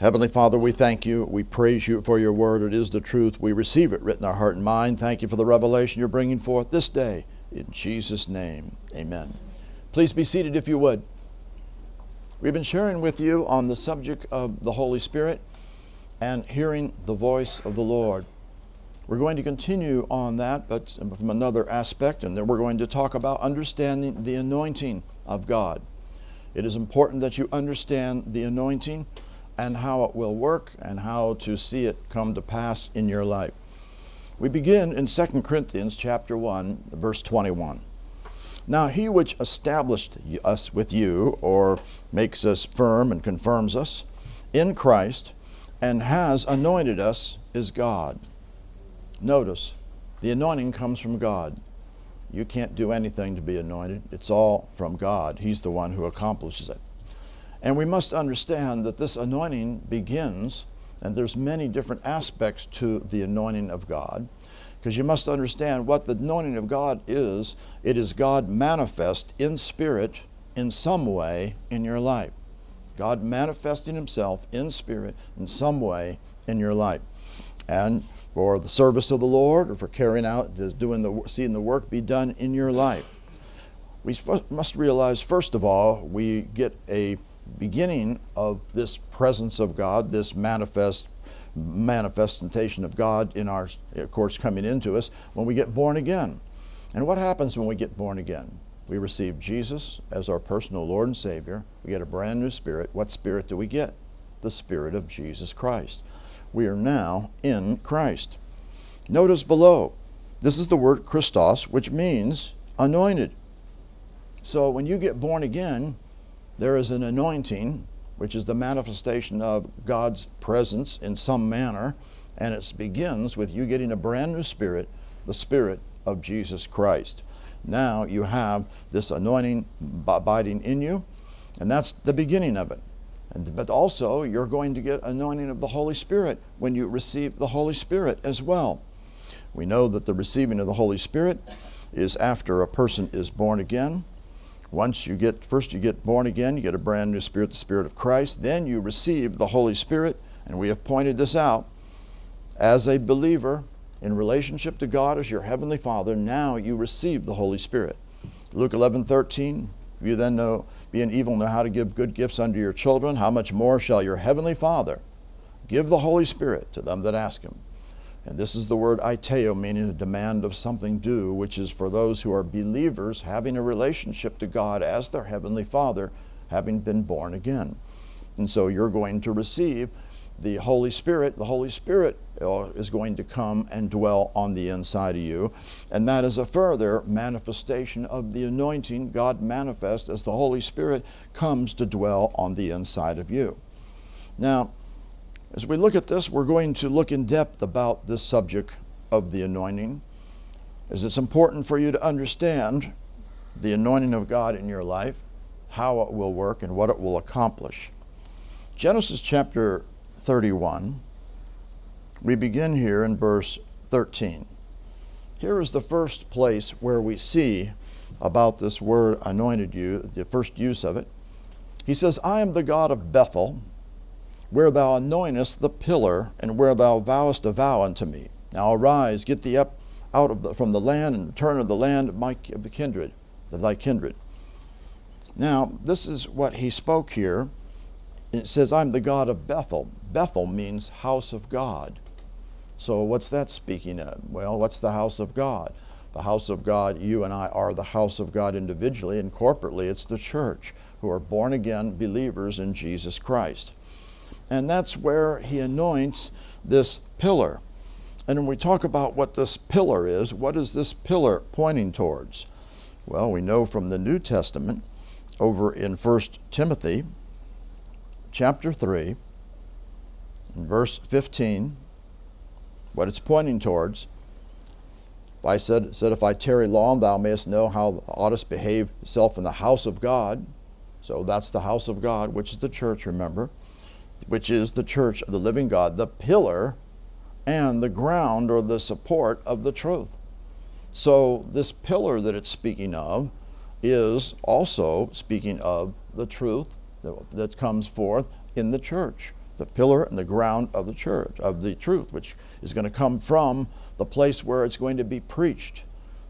Heavenly Father, we thank you. We praise you for your word. It is the truth. We receive it written in our heart and mind. Thank you for the revelation you're bringing forth this day. In Jesus' name, amen. Please be seated if you would. We've been sharing with you on the subject of the Holy Spirit and hearing the voice of the Lord. We're going to continue on that, but from another aspect, and then we're going to talk about understanding the anointing of God. It is important that you understand the anointing and how it will work and how to see it come to pass in your life. We begin in 2 Corinthians chapter 1, verse 21. Now he which established us with you, or makes us firm and confirms us in Christ, and has anointed us, is God. Notice, the anointing comes from God. You can't do anything to be anointed. It's all from God. He's the one who accomplishes it. And we must understand that this anointing begins, and there's many different aspects to the anointing of God, because you must understand what the anointing of God is. It is God manifest in spirit in some way in your life. God manifesting himself in spirit in some way in your life. And for the service of the Lord or for carrying out, doing the, seeing the work be done in your life. We must realize, first of all, we get a beginning of this presence of God, this manifest manifestation of God in our, of course, coming into us when we get born again. And what happens when we get born again? We receive Jesus as our personal Lord and Savior. We get a brand new spirit. What spirit do we get? The spirit of Jesus Christ. We are now in Christ. Notice below, this is the word Christos, which means anointed. So when you get born again, there is an anointing, which is the manifestation of God's presence in some manner, and it begins with you getting a brand new spirit, the spirit of Jesus Christ. Now you have this anointing abiding in you, and that's the beginning of it. And, but also, you're going to get anointing of the Holy Spirit when you receive the Holy Spirit as well. We know that the receiving of the Holy Spirit is after a person is born again. Once you get, first you get born again, you get a brand new spirit, the Spirit of Christ. Then you receive the Holy Spirit, and we have pointed this out. As a believer in relationship to God as your Heavenly Father, now you receive the Holy Spirit. Luke 11 13, you then know, being evil, know how to give good gifts unto your children, how much more shall your Heavenly Father give the Holy Spirit to them that ask Him? And this is the word aiteo, meaning a demand of something due, which is for those who are believers having a relationship to God as their Heavenly Father, having been born again. And so you're going to receive the Holy Spirit. The Holy Spirit uh, is going to come and dwell on the inside of you. And that is a further manifestation of the anointing God manifests as the Holy Spirit comes to dwell on the inside of you. Now, as we look at this, we're going to look in depth about this subject of the anointing, as it's important for you to understand the anointing of God in your life, how it will work, and what it will accomplish. Genesis chapter 31, we begin here in verse 13. Here is the first place where we see about this word anointed you, the first use of it. He says, I am the God of Bethel where thou anointest the pillar, and where thou vowest a vow unto me. Now arise, get thee up out of the, from the land, and return to the land of, my, of the kindred, of thy kindred. Now, this is what he spoke here. It says, I'm the God of Bethel. Bethel means house of God. So, what's that speaking of? Well, what's the house of God? The house of God, you and I are the house of God individually, and corporately, it's the church who are born again believers in Jesus Christ. And that's where he anoints this pillar. And when we talk about what this pillar is, what is this pillar pointing towards? Well, we know from the New Testament over in 1 Timothy chapter 3, verse 15, what it's pointing towards. If I said, said, If I tarry long, thou mayest know how thou oughtest behave yourself in the house of God. So that's the house of God, which is the church, remember which is the church of the living God, the pillar and the ground or the support of the truth. So, this pillar that it's speaking of is also speaking of the truth that, comes forth in the church, the pillar and the ground of the church, of the truth, which is going to come from the place where it's going to be preached.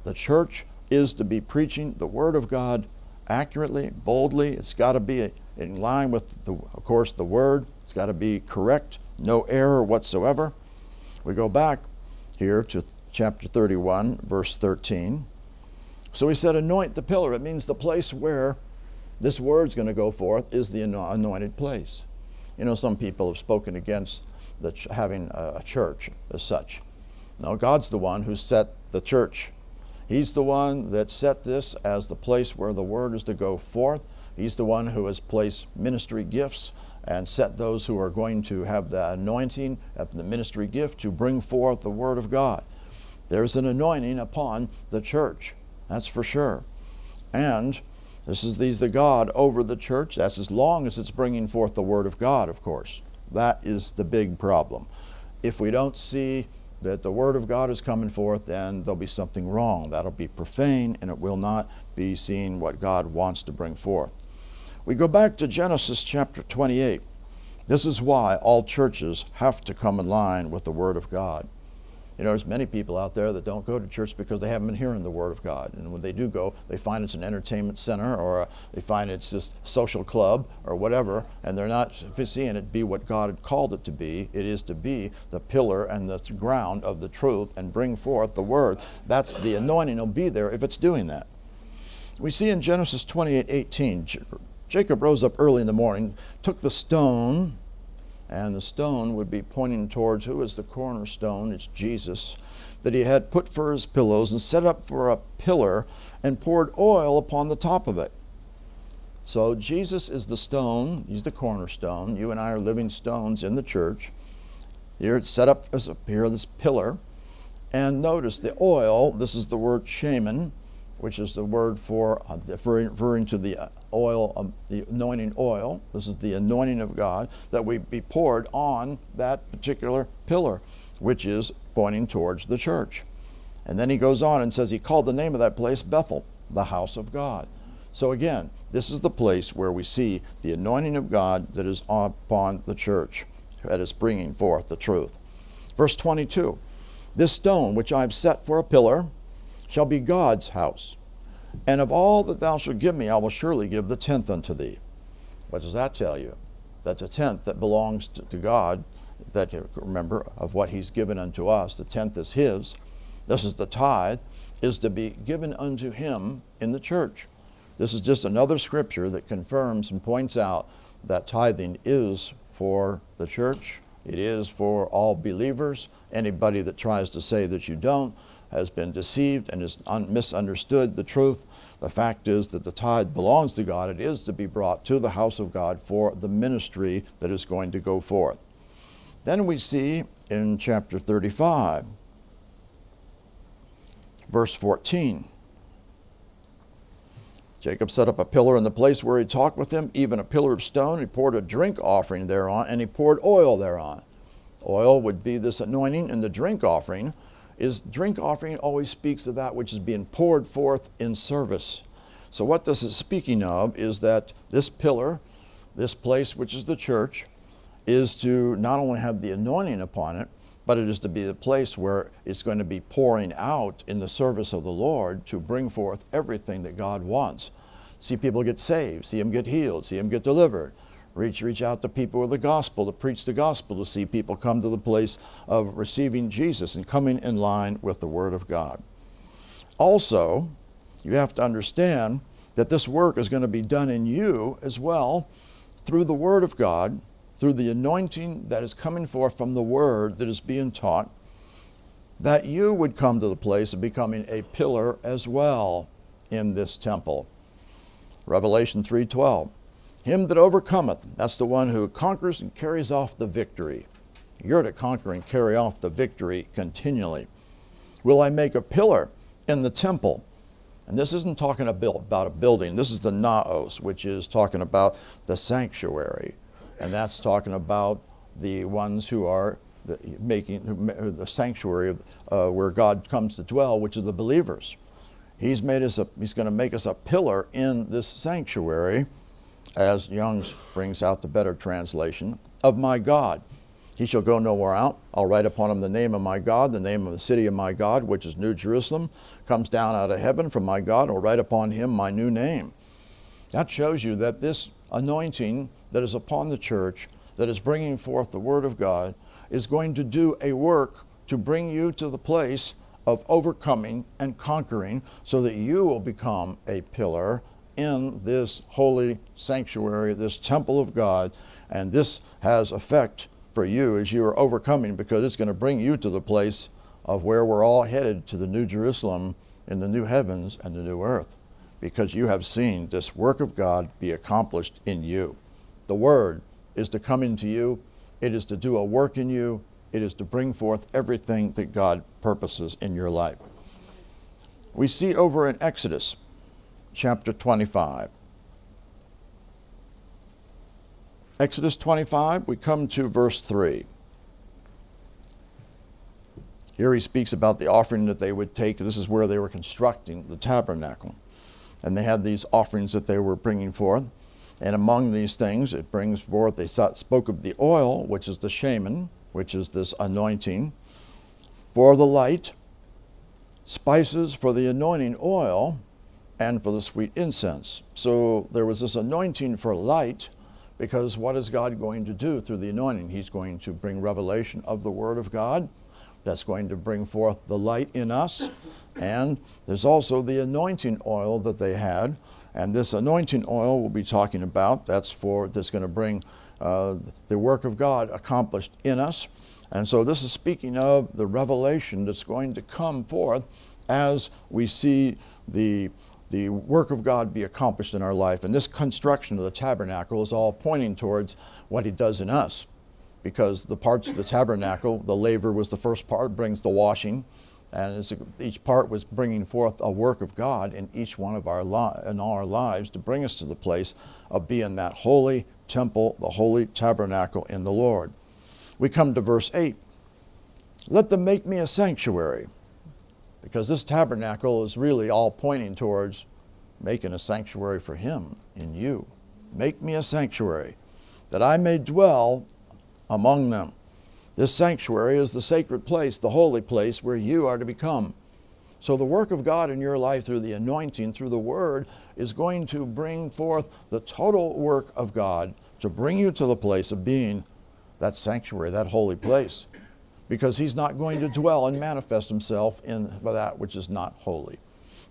The church is to be preaching the Word of God accurately, boldly. It's got to be in line with, the, of course, the Word. It's got to be correct, no error whatsoever. We go back here to chapter 31, verse 13. So he said, Anoint the pillar. It means the place where this word's going to go forth is the anointed place. You know, some people have spoken against having a church as such. No, God's the one who set the church. He's the one that set this as the place where the word is to go forth. He's the one who has placed ministry gifts and set those who are going to have the anointing of the ministry gift to bring forth the word of God. There's an anointing upon the church, that's for sure. And this is these the God over the church. That's as long as it's bringing forth the word of God, of course. That is the big problem. If we don't see that the word of God is coming forth, then there'll be something wrong. That'll be profane and it will not be seen what God wants to bring forth. We go back to Genesis chapter 28. This is why all churches have to come in line with the word of God. You know, there's many people out there that don't go to church because they haven't been hearing the Word of God. And when they do go, they find it's an entertainment center or they find it's just social club or whatever, and they're not seeing it be what God had called it to be. It is to be the pillar and the ground of the truth and bring forth the Word. That's the anointing will be there if it's doing that. We see in Genesis 28 18, Jacob rose up early in the morning, took the stone and the stone would be pointing towards who is the cornerstone? It's Jesus. That he had put for his pillows and set up for a pillar and poured oil upon the top of it. So Jesus is the stone, he's the cornerstone. You and I are living stones in the church. Here it's set up as a here, this pillar. And notice the oil, this is the word shemen, which is the word for uh, referring to the uh, oil, um, the anointing oil. This is the anointing of God that we be poured on that particular pillar, which is pointing towards the church. And then he goes on and says he called the name of that place Bethel, the house of God. So again, this is the place where we see the anointing of God that is upon the church, that is bringing forth the truth. Verse 22 This stone which I have set for a pillar, shall be God's house. And of all that thou shalt give me, I will surely give the tenth unto thee. What does that tell you? That the tenth that belongs to, to God, that remember of what he's given unto us, the tenth is his. This is the tithe, is to be given unto him in the church. This is just another scripture that confirms and points out that tithing is for the church. It is for all believers. Anybody that tries to say that you don't has been deceived and has misunderstood the truth. The fact is that the tithe belongs to God. It is to be brought to the house of God for the ministry that is going to go forth. Then we see in chapter 35, verse 14. Jacob set up a pillar in the place where he talked with him, even a pillar of stone. He poured a drink offering thereon, and he poured oil thereon. Oil would be this anointing, and the drink offering is drink offering always speaks of that which is being poured forth in service. So, what this is speaking of is that this pillar, this place which is the church, is to not only have the anointing upon it, but it is to be the place where it's going to be pouring out in the service of the Lord to bring forth everything that God wants. See people get saved, see them get healed, see them get delivered, reach reach out to people with the gospel to preach the gospel to see people come to the place of receiving Jesus and coming in line with the word of God. Also, you have to understand that this work is going to be done in you as well through the word of God, through the anointing that is coming forth from the word that is being taught, that you would come to the place of becoming a pillar as well in this temple. Revelation 3:12 him that overcometh, that's the one who conquers and carries off the victory. You're to conquer and carry off the victory continually. Will I make a pillar in the temple? And this isn't talking about a building. This is the naos, which is talking about the sanctuary. And that's talking about the ones who are the, making the sanctuary uh, where God comes to dwell, which are the believers. He's made us a, he's going to make us a pillar in this sanctuary as Young's brings out the better translation, of my God. He shall go nowhere out. I'll write upon him the name of my God, the name of the city of my God, which is New Jerusalem, comes down out of heaven from my God. I'll write upon him my new name. That shows you that this anointing that is upon the church, that is bringing forth the Word of God, is going to do a work to bring you to the place of overcoming and conquering so that you will become a pillar in this holy sanctuary, this temple of God. And this has effect for you as you are overcoming because it's going to bring you to the place of where we're all headed to the new Jerusalem in the new heavens and the new earth because you have seen this work of God be accomplished in you. The Word is to come into you, it is to do a work in you, it is to bring forth everything that God purposes in your life. We see over in Exodus chapter 25 Exodus 25, we come to verse 3. Here he speaks about the offering that they would take. This is where they were constructing the tabernacle. And they had these offerings that they were bringing forth. And among these things, it brings forth, they spoke of the oil, which is the shemen, which is this anointing, for the light, spices for the anointing oil, and for the sweet incense. So there was this anointing for light because what is God going to do through the anointing? He's going to bring revelation of the Word of God. That's going to bring forth the light in us. And there's also the anointing oil that they had. And this anointing oil we'll be talking about, that's for that's going to bring uh, the work of God accomplished in us. And so this is speaking of the revelation that's going to come forth as we see the the work of God be accomplished in our life. And this construction of the tabernacle is all pointing towards what He does in us. Because the parts of the tabernacle, the laver was the first part, brings the washing, and each part was bringing forth a work of God in each one of our in all our lives to bring us to the place of being that holy temple, the holy tabernacle in the Lord. We come to verse 8. Let them make me a sanctuary because this tabernacle is really all pointing towards making a sanctuary for Him in you. Make me a sanctuary that I may dwell among them. This sanctuary is the sacred place, the holy place where you are to become. So, the work of God in your life through the anointing, through the Word, is going to bring forth the total work of God to bring you to the place of being that sanctuary, that holy place because he's not going to dwell and manifest himself in that which is not holy,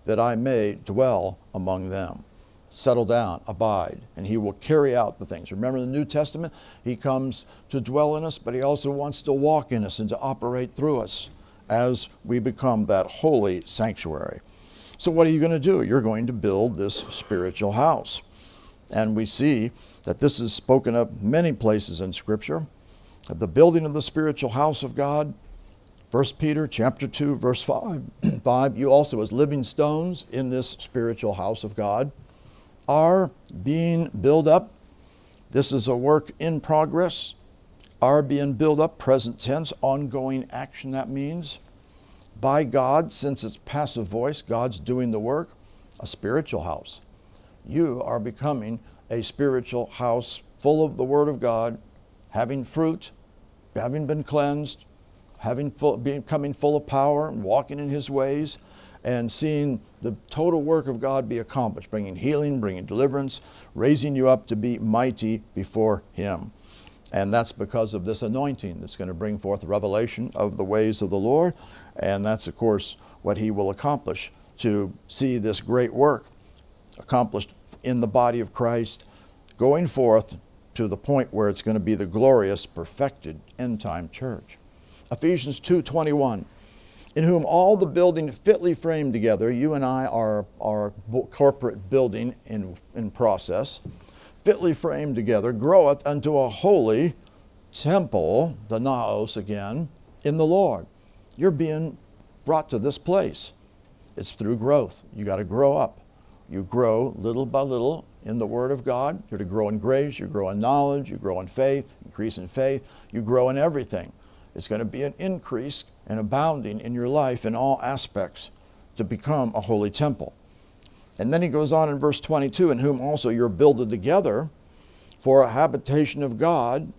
that I may dwell among them. Settle down, abide, and he will carry out the things. Remember in the New Testament, he comes to dwell in us, but he also wants to walk in us and to operate through us as we become that holy sanctuary. So, what are you going to do? You're going to build this spiritual house. And we see that this is spoken of many places in Scripture the building of the spiritual house of God. 1 Peter chapter 2 verse 5, 5 you also as living stones in this spiritual house of God are being built up. This is a work in progress. Are being built up present tense ongoing action that means by God since it's passive voice God's doing the work a spiritual house. You are becoming a spiritual house full of the word of God having fruit having been cleansed, having full, becoming full of power, walking in His ways, and seeing the total work of God be accomplished, bringing healing, bringing deliverance, raising you up to be mighty before Him. And that's because of this anointing that's going to bring forth revelation of the ways of the Lord. And that's, of course, what He will accomplish to see this great work accomplished in the body of Christ, going forth to the point where it's going to be the glorious, perfected end time church. Ephesians 2:21 in whom all the building fitly framed together, you and I are our corporate building in, in process, fitly framed together, groweth unto a holy temple, the naos again, in the Lord. You're being brought to this place. It's through growth. You got to grow up. You grow little by little in the Word of God. You're to grow in grace, you grow in knowledge, you grow in faith, increase in faith, you grow in everything. It's going to be an increase and abounding in your life in all aspects to become a holy temple. And then he goes on in verse 22 in whom also you're builded together for a habitation of God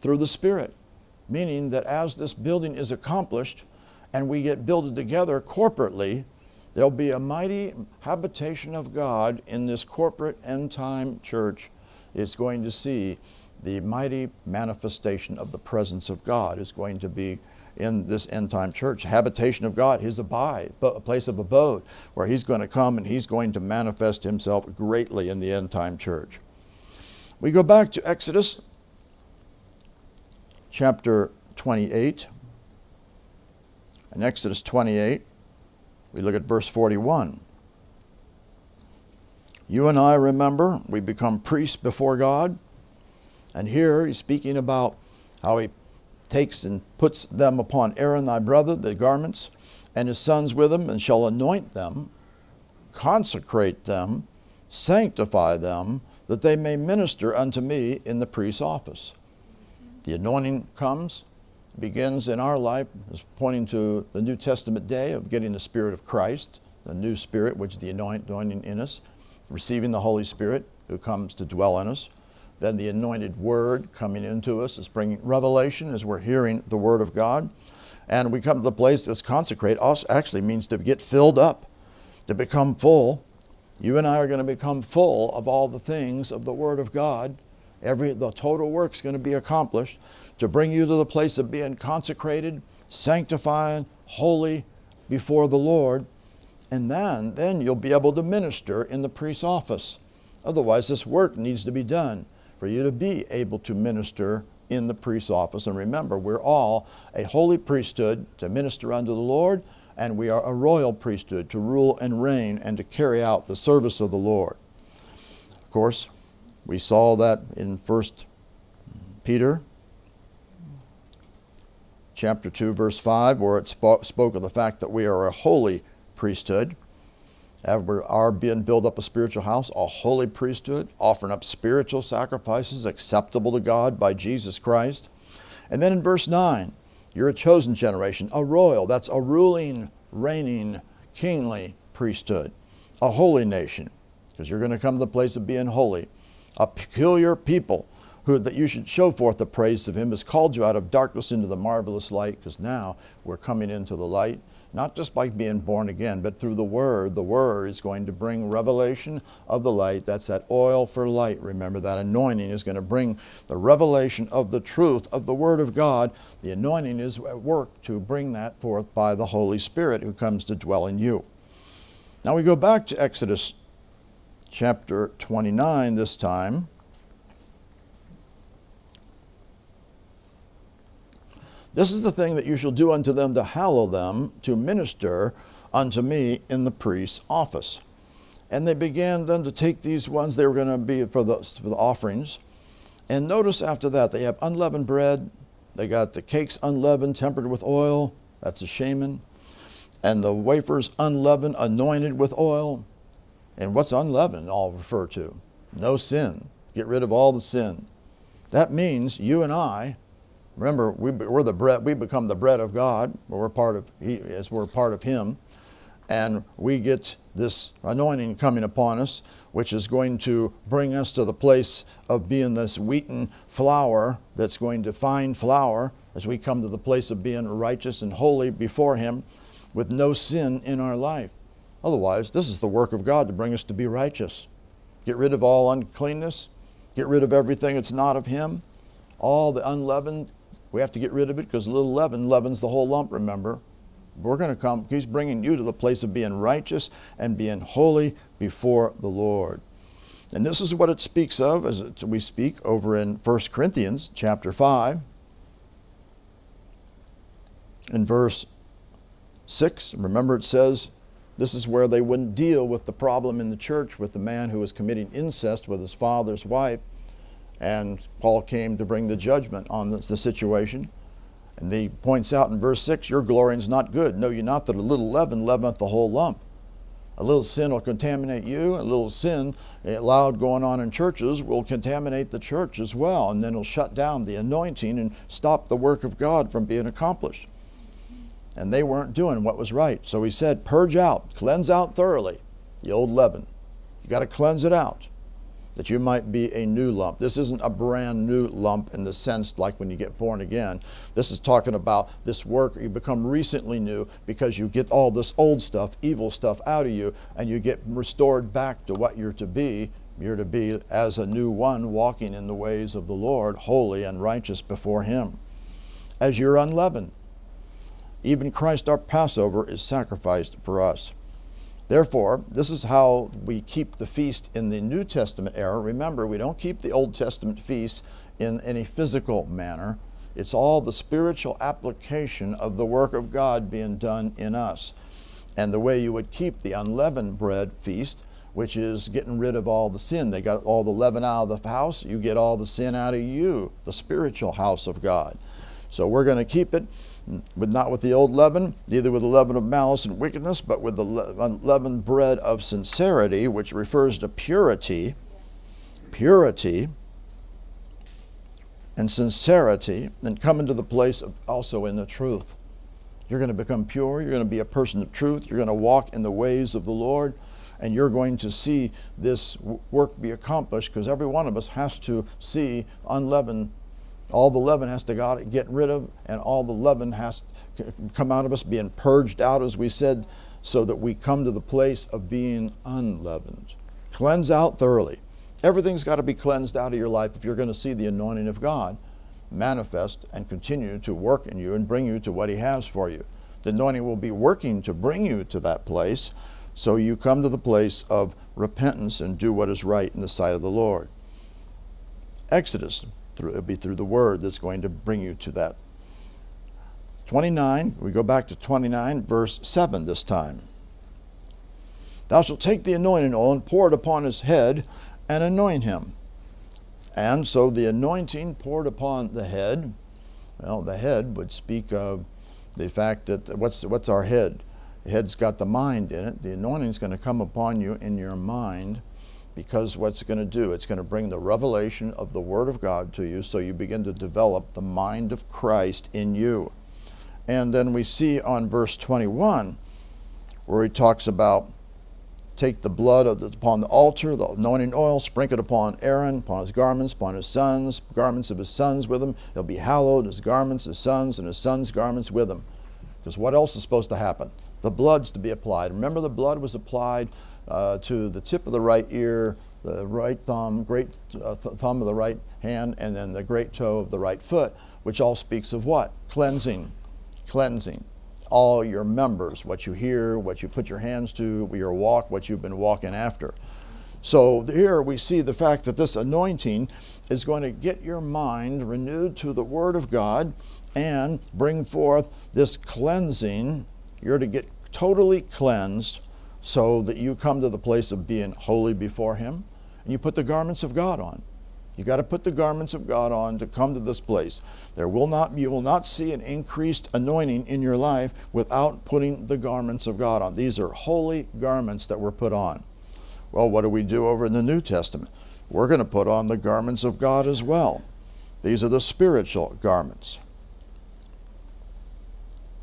through the Spirit. Meaning that as this building is accomplished and we get builded together corporately, there'll be a mighty habitation of God in this corporate end time church. It's going to see the mighty manifestation of the presence of God is going to be in this end time church. Habitation of God, his abide, a place of abode, where he's going to come and he's going to manifest himself greatly in the end time church. We go back to Exodus chapter 28. In Exodus 28, we look at verse 41. You and I remember we become priests before God. And here he's speaking about how he takes and puts them upon Aaron thy brother, the garments, and his sons with him, and shall anoint them, consecrate them, sanctify them, that they may minister unto me in the priest's office. The anointing comes, begins in our life, is pointing to the New Testament day of getting the Spirit of Christ, the new Spirit, which is the anointing in us, receiving the Holy Spirit who comes to dwell in us. Then the anointed word coming into us is bringing revelation as we're hearing the word of God. And we come to the place that's consecrate, also actually means to get filled up, to become full. You and I are going to become full of all the things of the word of God. Every the total work's going to be accomplished to bring you to the place of being consecrated, sanctified, holy before the Lord. And then, then you'll be able to minister in the priest's office. Otherwise, this work needs to be done for you to be able to minister in the priest's office. And remember, we're all a holy priesthood to minister unto the Lord, and we are a royal priesthood to rule and reign and to carry out the service of the Lord. Of course, we saw that in 1 Peter chapter 2 verse 5 where it spoke of the fact that we are a holy priesthood. We are being built up a spiritual house, a holy priesthood, offering up spiritual sacrifices acceptable to God by Jesus Christ. And then in verse 9, you're a chosen generation, a royal, that's a ruling, reigning, kingly priesthood, a holy nation, because you're going to come to the place of being holy, a peculiar people who that you should show forth the praise of him has called you out of darkness into the marvelous light, because now we're coming into the light not just by being born again, but through the Word. The Word is going to bring revelation of the light. That's that oil for light. Remember, that anointing is going to bring the revelation of the truth of the Word of God. The anointing is at work to bring that forth by the Holy Spirit who comes to dwell in you. Now we go back to Exodus chapter 29 this time. This is the thing that you shall do unto them to hallow them, to minister unto me in the priest's office. And they began then to take these ones, they were going to be for the, for the offerings. And notice after that, they have unleavened bread. They got the cakes unleavened, tempered with oil. That's a shemen. And the wafers unleavened, anointed with oil. And what's unleavened all refer to? No sin. Get rid of all the sin. That means you and I Remember, we, we're the bread, we become the bread of God, we're part of, he, as we're part of Him. And we get this anointing coming upon us, which is going to bring us to the place of being this wheaten flour that's going to fine flour as we come to the place of being righteous and holy before Him with no sin in our life. Otherwise, this is the work of God to bring us to be righteous. Get rid of all uncleanness, get rid of everything that's not of Him, all the unleavened we have to get rid of it because little leaven leavens the whole lump, remember. We're going to come, he's bringing you to the place of being righteous and being holy before the Lord. And this is what it speaks of as we speak over in 1 Corinthians chapter 5. In verse 6, remember it says, this is where they wouldn't deal with the problem in the church with the man who was committing incest with his father's wife. And Paul came to bring the judgment on the, the situation. And he points out in verse 6 Your glorying is not good. Know you not that a little leaven leaveneth the whole lump. A little sin will contaminate you. A little sin eh, allowed going on in churches will contaminate the church as well. And then it'll shut down the anointing and stop the work of God from being accomplished. And they weren't doing what was right. So he said, Purge out, cleanse out thoroughly the old leaven. You got to cleanse it out that you might be a new lump. This isn't a brand new lump in the sense like when you get born again. This is talking about this work. You become recently new because you get all this old stuff, evil stuff out of you, and you get restored back to what you're to be. You're to be as a new one, walking in the ways of the Lord, holy and righteous before Him. As you're unleavened. Even Christ, our Passover, is sacrificed for us. Therefore, this is how we keep the feast in the New Testament era. Remember, we don't keep the Old Testament feasts in any physical manner. It's all the spiritual application of the work of God being done in us. And the way you would keep the unleavened bread feast, which is getting rid of all the sin. They got all the leaven out of the house, you get all the sin out of you, the spiritual house of God. So we're going to keep it with not with the old leaven, neither with the leaven of malice and wickedness, but with the leavened bread of sincerity, which refers to purity, purity and sincerity, and come into the place of also in the truth. You're going to become pure. You're going to be a person of truth. You're going to walk in the ways of the Lord, and you're going to see this work be accomplished because every one of us has to see unleavened all the leaven has to get rid of, and all the leaven has to come out of us, being purged out, as we said, so that we come to the place of being unleavened. Cleanse out thoroughly. Everything's got to be cleansed out of your life if you're going to see the anointing of God manifest and continue to work in you and bring you to what He has for you. The anointing will be working to bring you to that place so you come to the place of repentance and do what is right in the sight of the Lord. Exodus through, it'll be through the word that's going to bring you to that. 29, we go back to 29, verse 7 this time. Thou shalt take the anointing oil and pour it upon his head and anoint him. And so the anointing poured upon the head, well, the head would speak of the fact that what's, what's our head? The head's got the mind in it. The anointing's going to come upon you in your mind because what's going to do? It's going to bring the revelation of the Word of God to you so you begin to develop the mind of Christ in you. And then we see on verse 21 where he talks about take the blood the, upon the altar, the anointing oil, sprinkle it upon Aaron, upon his garments, upon his sons, garments of his sons with him. He'll be hallowed, his garments, his sons, and his sons' garments with him. Because what else is supposed to happen? The blood's to be applied. Remember, the blood was applied uh, to the tip of the right ear, the right thumb, great uh, th thumb of the right hand, and then the great toe of the right foot, which all speaks of what? Cleansing. Cleansing. All your members, what you hear, what you put your hands to, your walk, what you've been walking after. So here we see the fact that this anointing is going to get your mind renewed to the Word of God and bring forth this cleansing. You're to get totally cleansed so that you come to the place of being holy before Him and you put the garments of God on. You got to put the garments of God on to come to this place. There will not you will not see an increased anointing in your life without putting the garments of God on. These are holy garments that were put on. Well, what do we do over in the New Testament? We're going to put on the garments of God as well. These are the spiritual garments.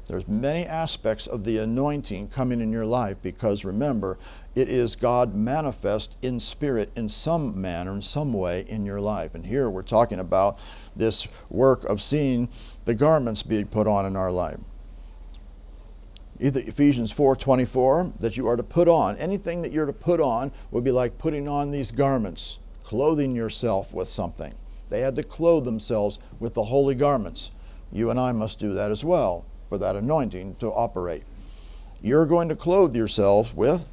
There's many aspects of the anointing coming in your life because remember, it is God manifest in spirit in some manner, in some way in your life. And here we're talking about this work of seeing the garments being put on in our life. Either Ephesians 4:24 that you are to put on anything that you're to put on would be like putting on these garments, clothing yourself with something. They had to clothe themselves with the holy garments. You and I must do that as well for that anointing to operate. You're going to clothe yourself with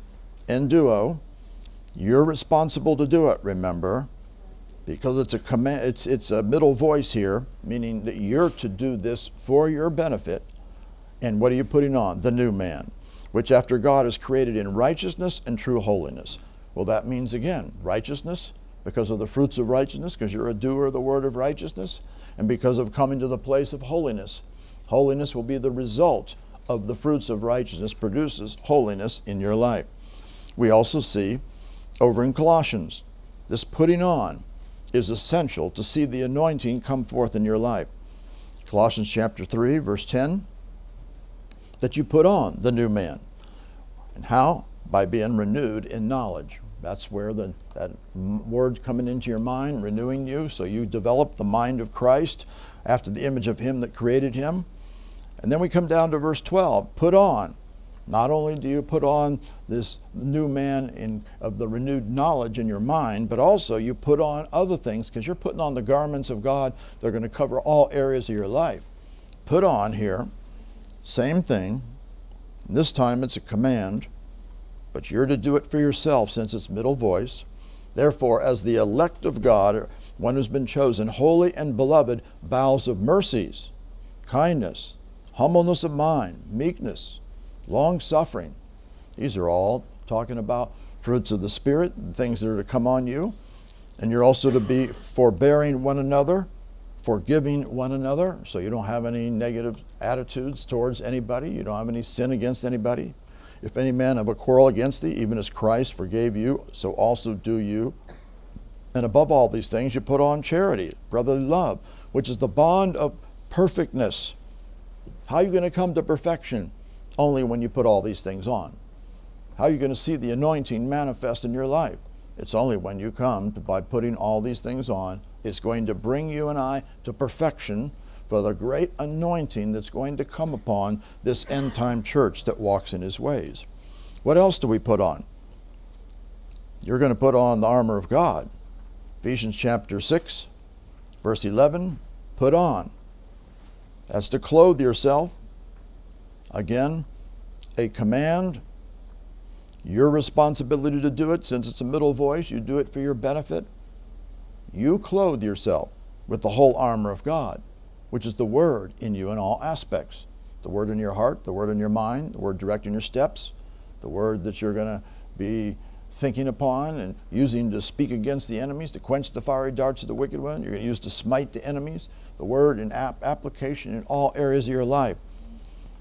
enduo. You're responsible to do it, remember, because it's a command it's it's a middle voice here, meaning that you're to do this for your benefit. And what are you putting on? The new man, which after God is created in righteousness and true holiness. Well, that means again, righteousness, because of the fruits of righteousness, because you're a doer of the word of righteousness, and because of coming to the place of holiness. Holiness will be the result of the fruits of righteousness produces holiness in your life. We also see over in Colossians, this putting on is essential to see the anointing come forth in your life. Colossians chapter 3, verse 10, that you put on the new man. And how? By being renewed in knowledge. That's where the, that word coming into your mind, renewing you, so you develop the mind of Christ after the image of Him that created Him. And then we come down to verse 12 put on. Not only do you put on this new man in, of the renewed knowledge in your mind, but also you put on other things because you're putting on the garments of God. They're going to cover all areas of your life. Put on here, same thing. This time it's a command but you're to do it for yourself since it's middle voice. Therefore, as the elect of God, one who's been chosen, holy and beloved, bowels of mercies, kindness, humbleness of mind, meekness, long suffering. These are all talking about fruits of the Spirit, and things that are to come on you. And you're also to be forbearing one another, forgiving one another, so you don't have any negative attitudes towards anybody, you don't have any sin against anybody. If any man have a quarrel against thee, even as Christ forgave you, so also do you. And above all these things, you put on charity, brotherly love, which is the bond of perfectness. How are you going to come to perfection? Only when you put all these things on. How are you going to see the anointing manifest in your life? It's only when you come to, by putting all these things on. It's going to bring you and I to perfection for the great anointing that's going to come upon this end time church that walks in his ways. What else do we put on? You're going to put on the armor of God. Ephesians chapter 6, verse 11 put on. That's to clothe yourself. Again, a command. Your responsibility to do it, since it's a middle voice, you do it for your benefit. You clothe yourself with the whole armor of God which is the Word in you in all aspects. The Word in your heart, the Word in your mind, the Word directing your steps, the Word that you're going to be thinking upon and using to speak against the enemies, to quench the fiery darts of the wicked one. You're going to use to smite the enemies. The Word in ap- application in all areas of your life.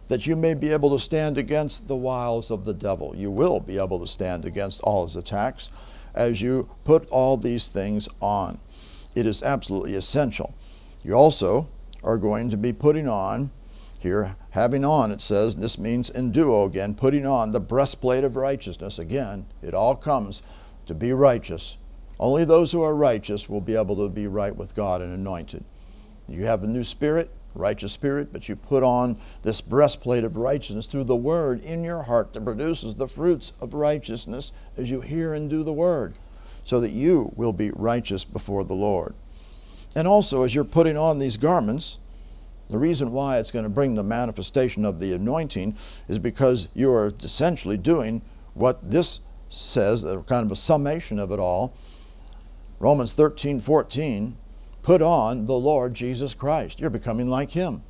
That you may be able to stand against the wiles of the devil. You will be able to stand against all his attacks as you put all these things on. It is absolutely essential. You also are going to be putting on here, having on, it says, this means enduo again, putting on the breastplate of righteousness. Again, it all comes to be righteous. Only those who are righteous will be able to be right with God and anointed. You have a new spirit, righteous spirit, but you put on this breastplate of righteousness through the word in your heart that produces the fruits of righteousness as you hear and do the word, so that you will be righteous before the Lord. And also, as you're putting on these garments, the reason why it's going to bring the manifestation of the anointing is because you are essentially doing what this says, kind of a summation of it all. Romans 13, 14, put on the Lord Jesus Christ. You're becoming like Him.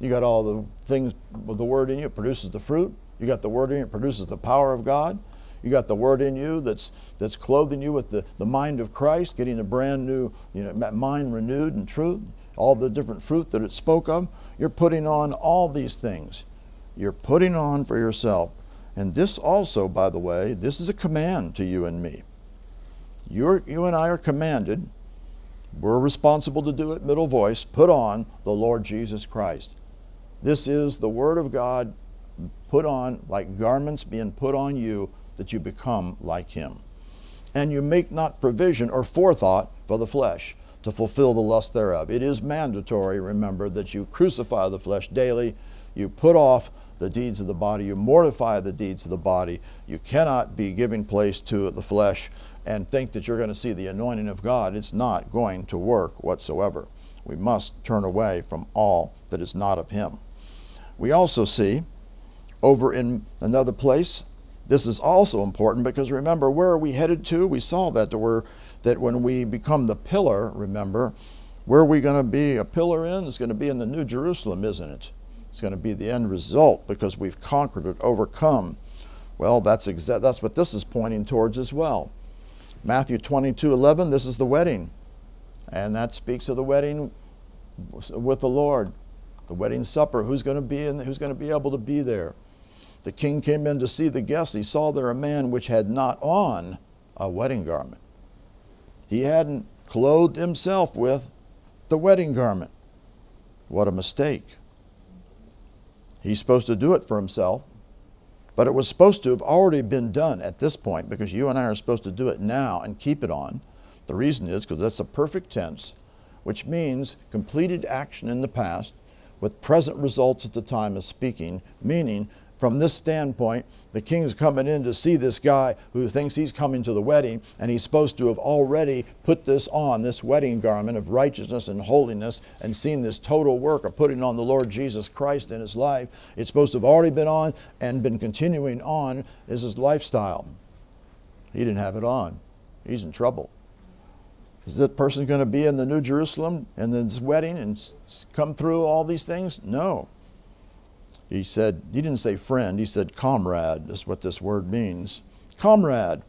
You got all the things with the Word in you, it produces the fruit. You got the Word in you, it produces the power of God. You got the word in you that's that's clothing you with the, the mind of Christ, getting a brand new you know, mind renewed in truth, all the different fruit that it spoke of. You're putting on all these things. You're putting on for yourself. And this also, by the way, this is a command to you and me. You're, you and I are commanded, we're responsible to do it, middle voice, put on the Lord Jesus Christ. This is the Word of God put on, like garments being put on you that you become like him. And you make not provision or forethought for the flesh to fulfill the lust thereof. It is mandatory, remember, that you crucify the flesh daily, you put off the deeds of the body, you mortify the deeds of the body. You cannot be giving place to the flesh and think that you're going to see the anointing of God. It's not going to work whatsoever. We must turn away from all that is not of Him. We also see over in another place this is also important because remember, where are we headed to? We saw that, we're, that when we become the pillar, remember, where are we going to be a pillar in? It's going to be in the New Jerusalem, isn't it? It's going to be the end result because we've conquered it, overcome. Well, that's, exa- that's what this is pointing towards as well. Matthew 22 11, this is the wedding. And that speaks of the wedding with the Lord, the wedding supper. Who's going to be in, who's going to be able to be there? The king came in to see the guests. He saw there a man which had not on a wedding garment. He hadn't clothed himself with the wedding garment. What a mistake. He's supposed to do it for himself, But it was supposed to have already been done at this point because you and I are supposed to do it now and keep it on. The reason is because that's a perfect tense, which means completed action in the past with present results at the time of speaking, meaning from this standpoint, the king's coming in to see this guy who thinks he's coming to the wedding, and he's supposed to have already put this on, this wedding garment of righteousness and holiness, and seen this total work of putting on the Lord Jesus Christ in his life. It's supposed to have already been on and been continuing on as his lifestyle. He didn't have it on. He's in trouble. Is that person going to be in the New Jerusalem and this wedding and come through all these things? No. He said, he didn't say friend, he said comrade, is what this word means. Comrade.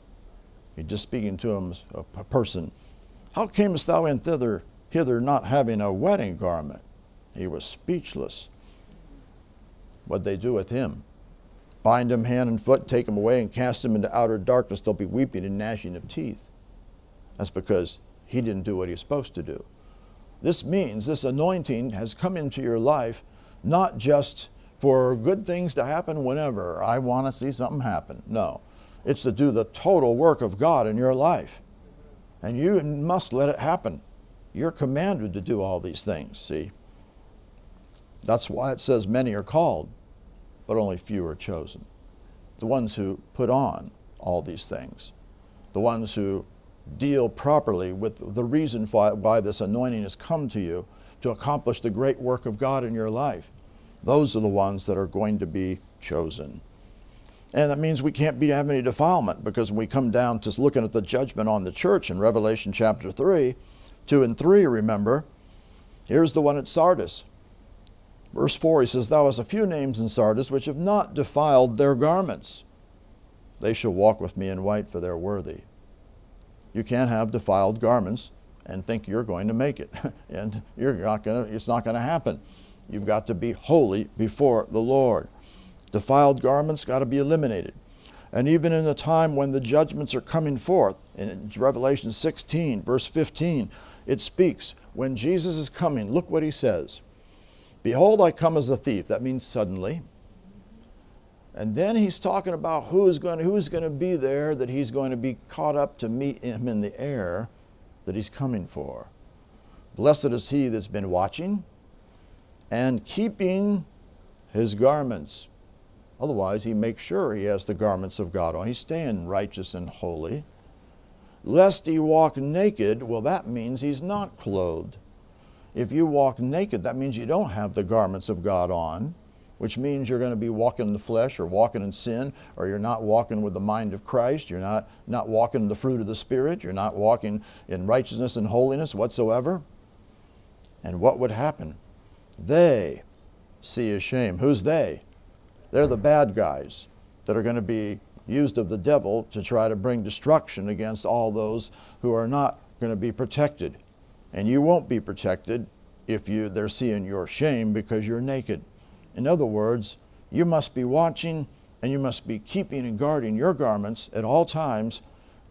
He's just speaking to him as a person. How camest thou in thither, hither, not having a wedding garment? He was speechless. What'd they do with him? Bind him hand and foot, take him away, and cast him into outer darkness. They'll be weeping and gnashing of teeth. That's because he didn't do what he was supposed to do. This means this anointing has come into your life not just for good things to happen whenever I want to see something happen. No, it's to do the total work of God in your life. And you must let it happen. You're commanded to do all these things, see? That's why it says many are called, but only few are chosen. The ones who put on all these things, the ones who deal properly with the reason why this anointing has come to you to accomplish the great work of God in your life. Those are the ones that are going to be chosen. And that means we can't be have any defilement because when we come down to looking at the judgment on the church in Revelation chapter 3, 2 and 3, remember, here's the one at Sardis. Verse 4, he says, Thou hast a few names in Sardis which have not defiled their garments. They shall walk with me in white, for they're worthy. You can't have defiled garments and think you're going to make it. and you're not gonna, it's not going to happen. You've got to be holy before the Lord. Defiled garments got to be eliminated. And even in the time when the judgments are coming forth, in Revelation 16, verse 15, it speaks, when Jesus is coming, look what he says. Behold, I come as a thief. That means suddenly. And then he's talking about who is going to, who is going to be there that he's going to be caught up to meet him in the air that he's coming for. Blessed is he that's been watching and keeping his garments. Otherwise, he makes sure he has the garments of God on. He's staying righteous and holy. Lest he walk naked, well, that means he's not clothed. If you walk naked, that means you don't have the garments of God on, which means you're going to be walking in the flesh or walking in sin, or you're not walking with the mind of Christ. You're not, not walking the fruit of the Spirit. You're not walking in righteousness and holiness whatsoever. And what would happen? They see a shame. Who's they? They're the bad guys that are going to be used of the devil to try to bring destruction against all those who are not going to be protected. And you won't be protected if you, they're seeing your shame because you're naked. In other words, you must be watching and you must be keeping and guarding your garments at all times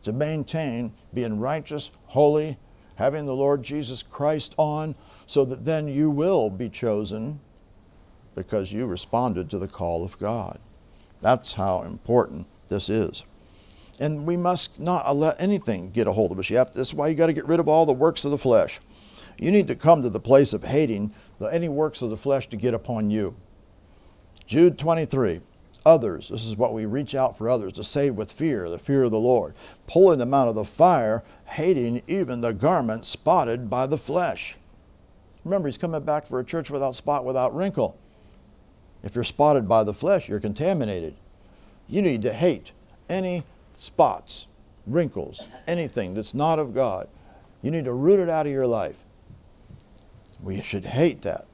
to maintain being righteous, holy, having the Lord Jesus Christ on, so that then you will be chosen because you responded to the call of God. That's how important this is. And we must not let anything get a hold of us. Yet. this is why you got to get rid of all the works of the flesh. You need to come to the place of hating the any works of the flesh to get upon you. Jude 23 others. This is what we reach out for others to save with fear, the fear of the Lord, pulling them out of the fire, hating even the garment spotted by the flesh. Remember, he's coming back for a church without spot, without wrinkle. If you're spotted by the flesh, you're contaminated. You need to hate any spots, wrinkles, anything that's not of God. You need to root it out of your life. We should hate that.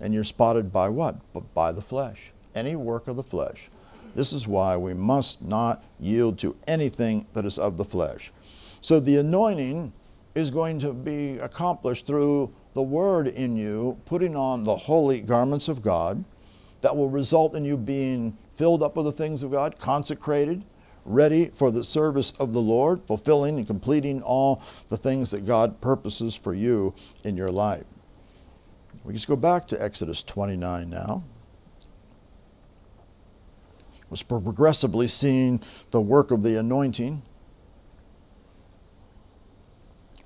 And you're spotted by what? By the flesh. Any work of the flesh. This is why we must not yield to anything that is of the flesh. So the anointing is going to be accomplished through the Word in you, putting on the holy garments of God, that will result in you being filled up with the things of God, consecrated, ready for the service of the Lord, fulfilling and completing all the things that God purposes for you in your life. We just go back to Exodus 29 now. was progressively seeing the work of the anointing.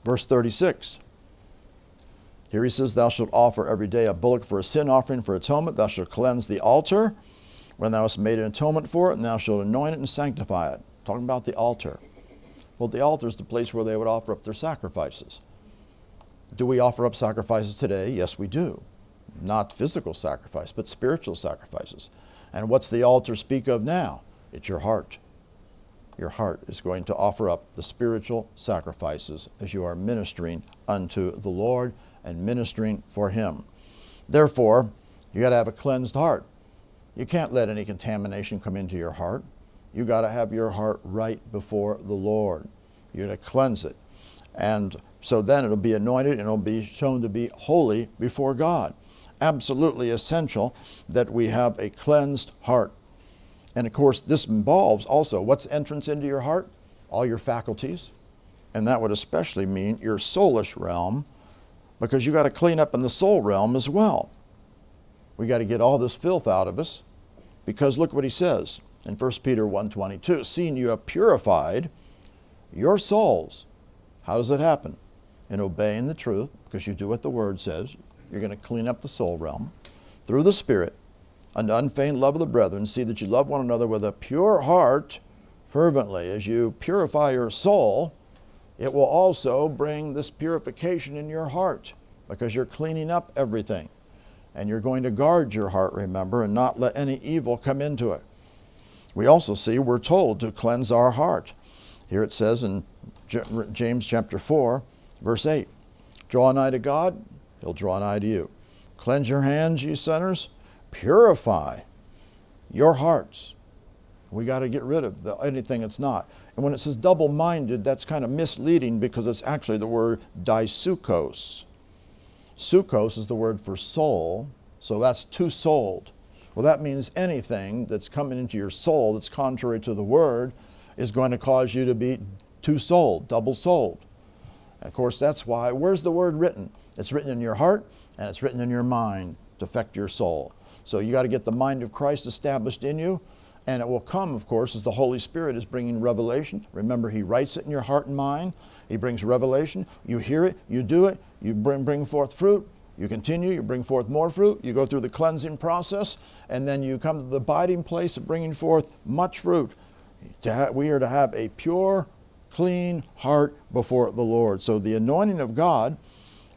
Verse 36. Here he says, Thou shalt offer every day a bullock for a sin offering for atonement. Thou shalt cleanse the altar when thou hast made an atonement for it, and thou shalt anoint it and sanctify it. Talking about the altar. Well, the altar is the place where they would offer up their sacrifices. Do we offer up sacrifices today? Yes, we do. Not physical sacrifice, but spiritual sacrifices. And what's the altar speak of now? It's your heart. Your heart is going to offer up the spiritual sacrifices as you are ministering unto the Lord and ministering for Him. Therefore, you got to have a cleansed heart. You can't let any contamination come into your heart. You got to have your heart right before the Lord. You got to cleanse it. And so then it'll be anointed and it'll be shown to be holy before God absolutely essential that we have a cleansed heart. And of course, this involves also what's entrance into your heart? All your faculties. And that would especially mean your soulish realm, because you got to clean up in the soul realm as well. We got to get all this filth out of us, because look what he says in 1 Peter 1.22, seeing you have purified your souls. How does it happen? In obeying the truth, because you do what the word says, you're going to clean up the soul realm through the Spirit unto unfeigned love of the brethren. See that you love one another with a pure heart fervently. As you purify your soul, it will also bring this purification in your heart because you're cleaning up everything. And you're going to guard your heart, remember, and not let any evil come into it. We also see we're told to cleanse our heart. Here it says in James chapter 4, verse 8 Draw nigh to God, he'll draw nigh to you. Cleanse your hands, ye sinners. Purify your hearts. We got to get rid of the, anything that's not. And when it says double minded, that's kind of misleading because it's actually the word disukos. Sukos is the word for soul, so that's two souled. Well, that means anything that's coming into your soul that's contrary to the word is going to cause you to be two souled, double souled. Of course, that's why, where's the word written? It's written in your heart and it's written in your mind to affect your soul. So you got to get the mind of Christ established in you. And it will come, of course, as the Holy Spirit is bringing revelation. Remember, He writes it in your heart and mind. He brings revelation. You hear it, you do it, you bring, bring forth fruit. You continue, you bring forth more fruit. You go through the cleansing process, and then you come to the abiding place of bringing forth much fruit. we are to have a pure, clean heart before the Lord. So the anointing of God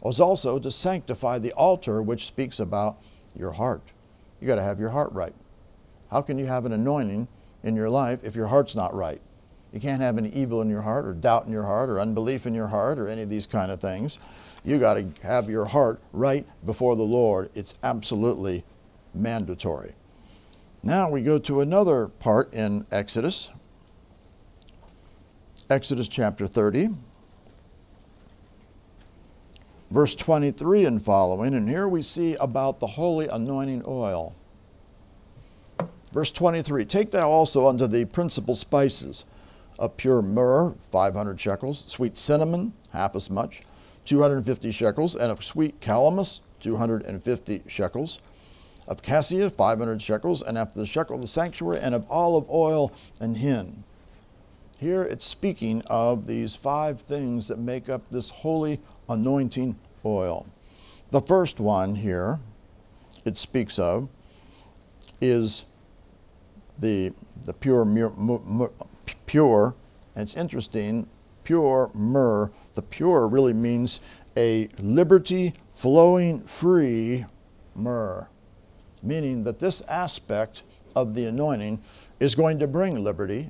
was also to sanctify the altar, which speaks about your heart. You got to have your heart right. How can you have an anointing in your life if your heart's not right? You can't have any evil in your heart, or doubt in your heart, or unbelief in your heart, or any of these kind of things. You got to have your heart right before the Lord. It's absolutely mandatory. Now we go to another part in Exodus. Exodus chapter 30 verse 23 and following, and here we see about the holy anointing oil. Verse 23 Take thou also unto thee principal spices of pure myrrh, 500 shekels, sweet cinnamon, half as much, 250 shekels, and of sweet calamus, 250 shekels, of cassia, 500 shekels, and after the shekel of the sanctuary, and of olive oil and hin. Here it's speaking of these five things that make up this holy anointing oil. The first one here it speaks of is the, the pure, pure, and it's interesting, pure myrrh. The pure really means a liberty flowing free myrrh, meaning that this aspect of the anointing is going to bring liberty.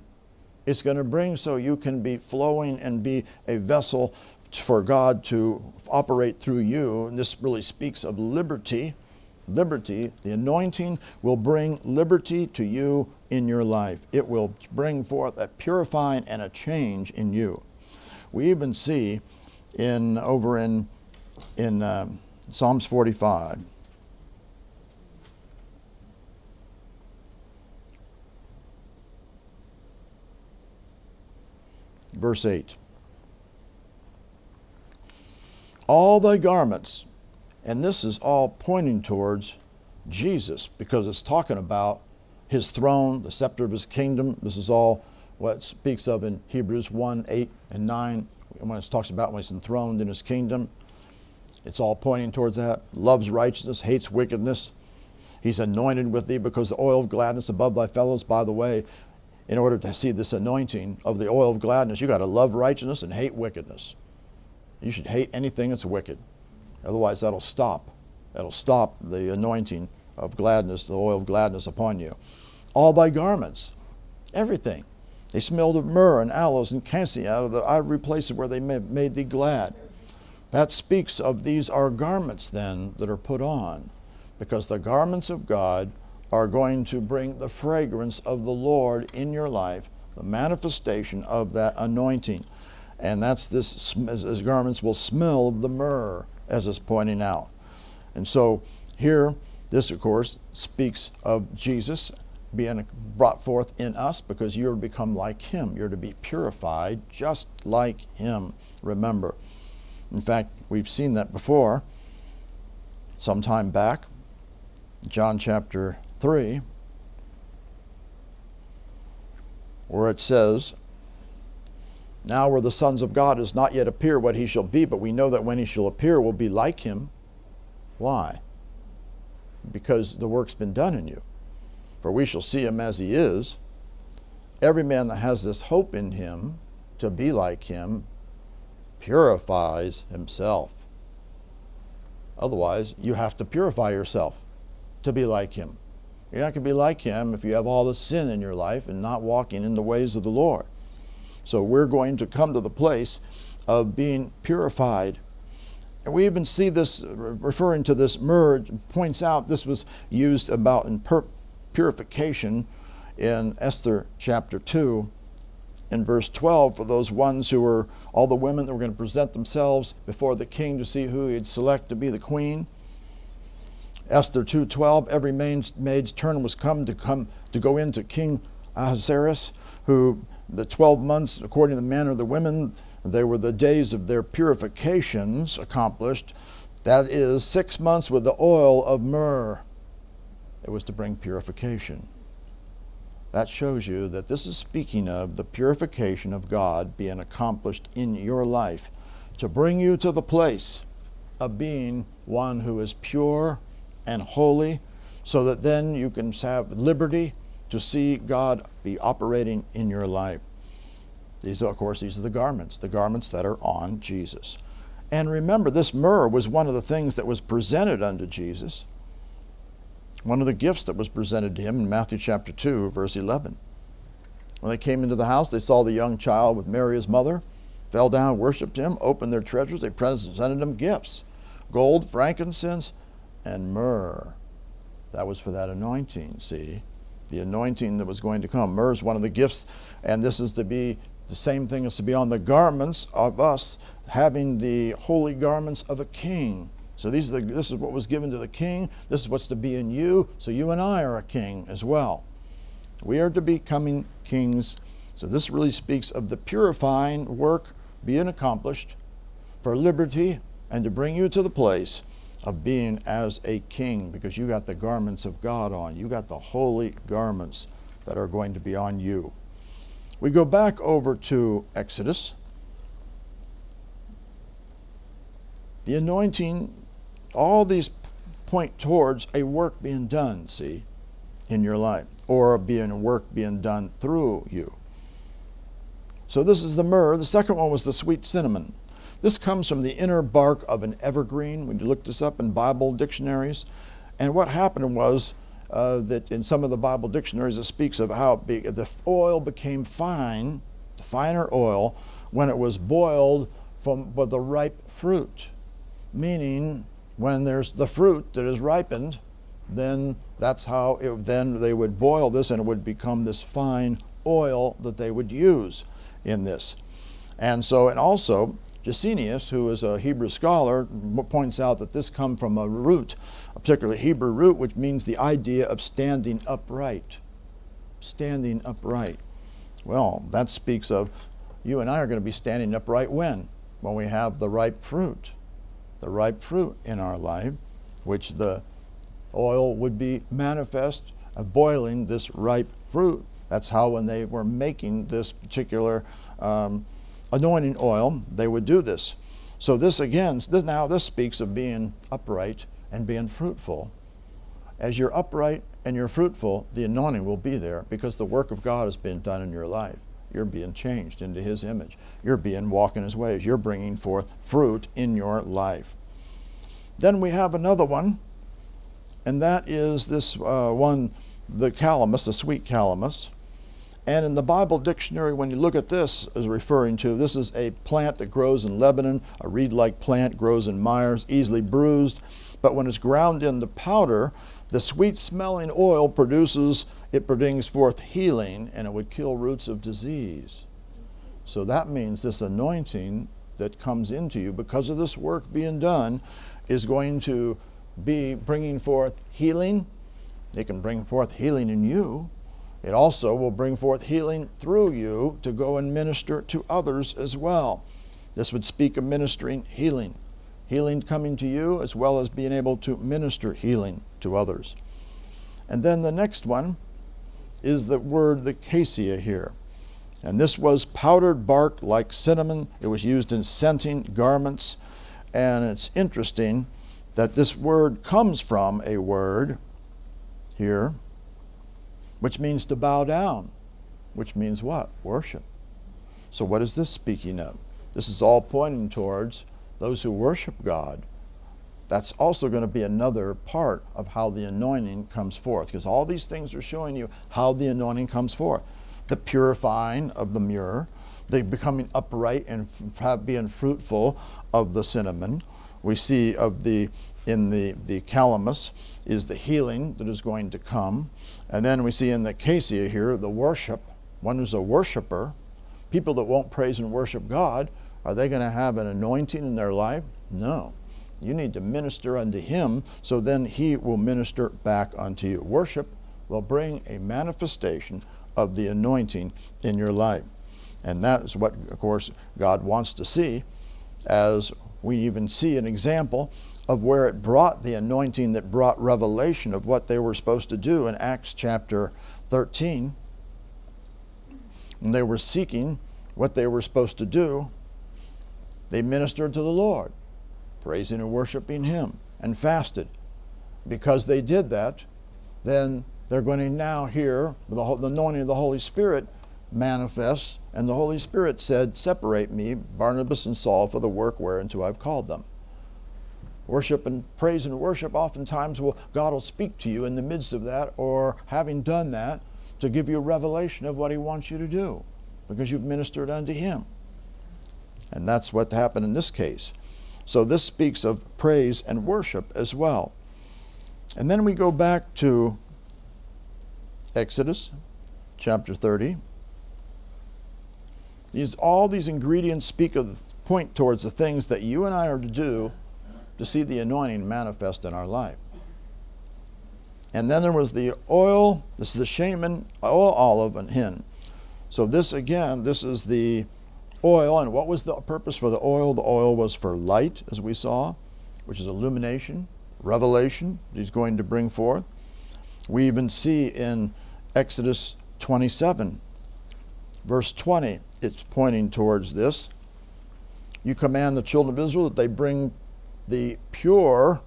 It's going to bring so you can be flowing and be a vessel for God to operate through you. And this really speaks of liberty. Liberty, the anointing will bring liberty to you in your life. It will bring forth a purifying and a change in you. We even see in over in in uh, Psalms 45. Verse 8 all thy garments. And this is all pointing towards Jesus because it's talking about his throne, the scepter of his kingdom. This is all what speaks of in Hebrews 1 8 and 9 when it talks about when he's enthroned in his kingdom. It's all pointing towards that. Loves righteousness, hates wickedness. He's anointed with thee because the oil of gladness above thy fellows. By the way, in order to see this anointing of the oil of gladness, you got to love righteousness and hate wickedness. You should hate anything that's wicked. Otherwise, that'll stop. That'll stop the anointing of gladness, the oil of gladness upon you. All thy garments, everything. They smelled of myrrh and aloes and cassia out of the ivory places where they made thee glad. That speaks of these are garments then that are put on, because the garments of God are going to bring the fragrance of the Lord in your life, the manifestation of that anointing. And that's this, as garments will smell of the myrrh, as it's pointing out. And so here, this of course speaks of Jesus being brought forth in us because you're to become like him. You're to be purified just like him. Remember. In fact, we've seen that before some time back, John chapter 3, where it says, Now where the sons of God does not yet appear what he shall be, but we know that when he shall appear we'll be like him. Why? Because the work's been done in you. For we shall see him as he is. Every man that has this hope in him to be like him purifies himself. Otherwise, you have to purify yourself to be like him. You're not going to be like him if you have all the sin in your life and not walking in the ways of the Lord. So we're going to come to the place of being purified. And we even see this referring to this myrrh points out this was used about in purification in Esther chapter 2 in verse 12 for those ones who were all the women that were going to present themselves before the king to see who he'd select to be the queen. Esther 2:12 every maid's turn was come to come to go into King Ahasuerus who the 12 months according to the manner of the women they were the days of their purifications accomplished. That is 6 months with the oil of myrrh. It was to bring purification. That shows you that this is speaking of the purification of God being accomplished in your life to bring you to the place of being one who is pure and holy, so that then you can have liberty to see God be operating in your life. These, of course, these are the garments, the garments that are on Jesus. And remember, this myrrh was one of the things that was presented unto Jesus one of the gifts that was presented to him in Matthew chapter 2, verse 11. When they came into the house, they saw the young child with Mary, his mother, fell down, worshiped him, opened their treasures. They presented him gifts gold, frankincense, and myrrh. That was for that anointing, see? The anointing that was going to come. Myrrh is one of the gifts, and this is to be the same thing as to be on the garments of us, having the holy garments of a king. So these are the, this is what was given to the king. This is what's to be in you. So you and I are a king as well. We are to be becoming kings. So this really speaks of the purifying work being accomplished for liberty and to bring you to the place of being as a king because you got the garments of God on. You got the holy garments that are going to be on you. We go back over to Exodus. The anointing all these point towards a work being done, see, in your life, or being a work being done through you. So this is the myrrh. The second one was the sweet cinnamon. This comes from the inner bark of an evergreen. When you look this up in Bible dictionaries, and what happened was uh, that in some of the Bible dictionaries it speaks of how the oil became fine, the finer oil, when it was boiled from with the ripe fruit, meaning when there's the fruit that is ripened, then that's how it, then they would boil this and it would become this fine oil that they would use in this. And so, and also, Gesenius, who is a Hebrew scholar, points out that this comes from a root, a particular Hebrew root, which means the idea of standing upright. Standing upright. Well, that speaks of you and I are going to be standing upright when? When we have the ripe fruit the ripe fruit in our life, which the oil would be manifest of boiling this ripe fruit. That's how, when they were making this particular um, anointing oil, they would do this. So, this again, now this speaks of being upright and being fruitful. As you're upright and you're fruitful, the anointing will be there because the work of God has been done in your life. You're being changed into His image. You're being walking His ways. You're bringing forth fruit in your life. Then we have another one, and that is this uh, one, the calamus, the sweet calamus. And in the Bible dictionary, when you look at this, is referring to this is a plant that grows in Lebanon, a reed like plant, grows in mires, easily bruised. But when it's ground into powder, the sweet smelling oil produces, it brings forth healing and it would kill roots of disease. So that means this anointing that comes into you because of this work being done is going to be bringing forth healing. It can bring forth healing in you it also will bring forth healing through you to go and minister to others as well. This would speak of ministering healing, healing coming to you as well as being able to minister healing to others. And then the next one is the word the cassia here. And this was powdered bark like cinnamon. It was used in scenting garments. And it's interesting that this word comes from a word here which means to bow down, which means what? Worship. So, what is this speaking of? This is all pointing towards those who worship God. That's also going to be another part of how the anointing comes forth, because all these things are showing you how the anointing comes forth. The purifying of the myrrh, the becoming upright and being fruitful of the cinnamon. We see of the in the, the calamus is the healing that is going to come. And then we see in the cassia here the worship, one who's a worshiper. People that won't praise and worship God, are they going to have an anointing in their life? No. You need to minister unto Him, so then He will minister back unto you. Worship will bring a manifestation of the anointing in your life. And that is what, of course, God wants to see, as we even see an example of where it brought the anointing that brought revelation of what they were supposed to do in Acts chapter 13. When they were seeking what they were supposed to do, they ministered to the Lord, praising and worshiping Him, and fasted. Because they did that, then they're going to now hear the, anointing of the Holy Spirit manifest, and the Holy Spirit said, Separate me, Barnabas and Saul, for the work whereunto I've called them worship and praise and worship, oftentimes will, God will speak to you in the midst of that, or having done that, to give you a revelation of what He wants you to do because you've ministered unto Him. And that's what happened in this case. So this speaks of praise and worship as well. And then we go back to Exodus chapter 30. These, all these ingredients speak of point towards the things that you and I are to do to see the anointing manifest in our life. And then there was the oil, this is the shemen, oil, olive, and hin. So this again, this is the oil, and what was the purpose for the oil? The oil was for light, as we saw, which is illumination, revelation he's going to bring forth. We even see in Exodus 27, verse 20, it's pointing towards this. You command the children of Israel that they bring the pure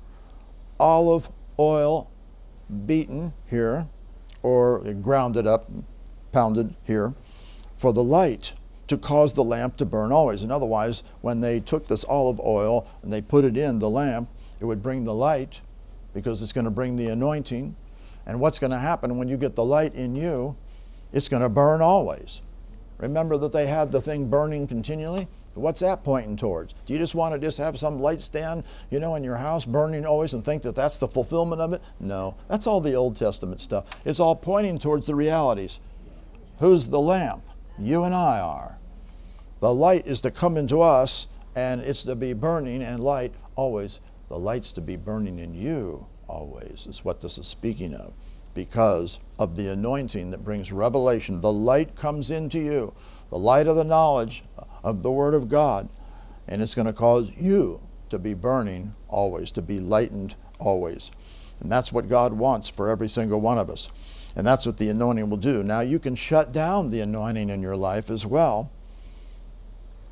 olive oil beaten here, or grounded up, pounded here, for the light to cause the lamp to burn always. And otherwise, when they took this olive oil and they put it in the lamp, it would bring the light because it's going to bring the anointing. And what's going to happen when you get the light in you? It's going to burn always. Remember that they had the thing burning continually? What's that pointing towards? Do you just want to just have some light stand, you know, in your house burning always and think that that's the fulfillment of it? No, that's all the Old Testament stuff. It's all pointing towards the realities. Who's the lamp? You and I are. The light is to come into us and it's to be burning and light always. The light's to be burning in you always, is what this is speaking of because of the anointing that brings revelation. The light comes into you, the light of the knowledge of the Word of God, and it's going to cause you to be burning always, to be lightened always. And that's what God wants for every single one of us. And that's what the anointing will do. Now, you can shut down the anointing in your life as well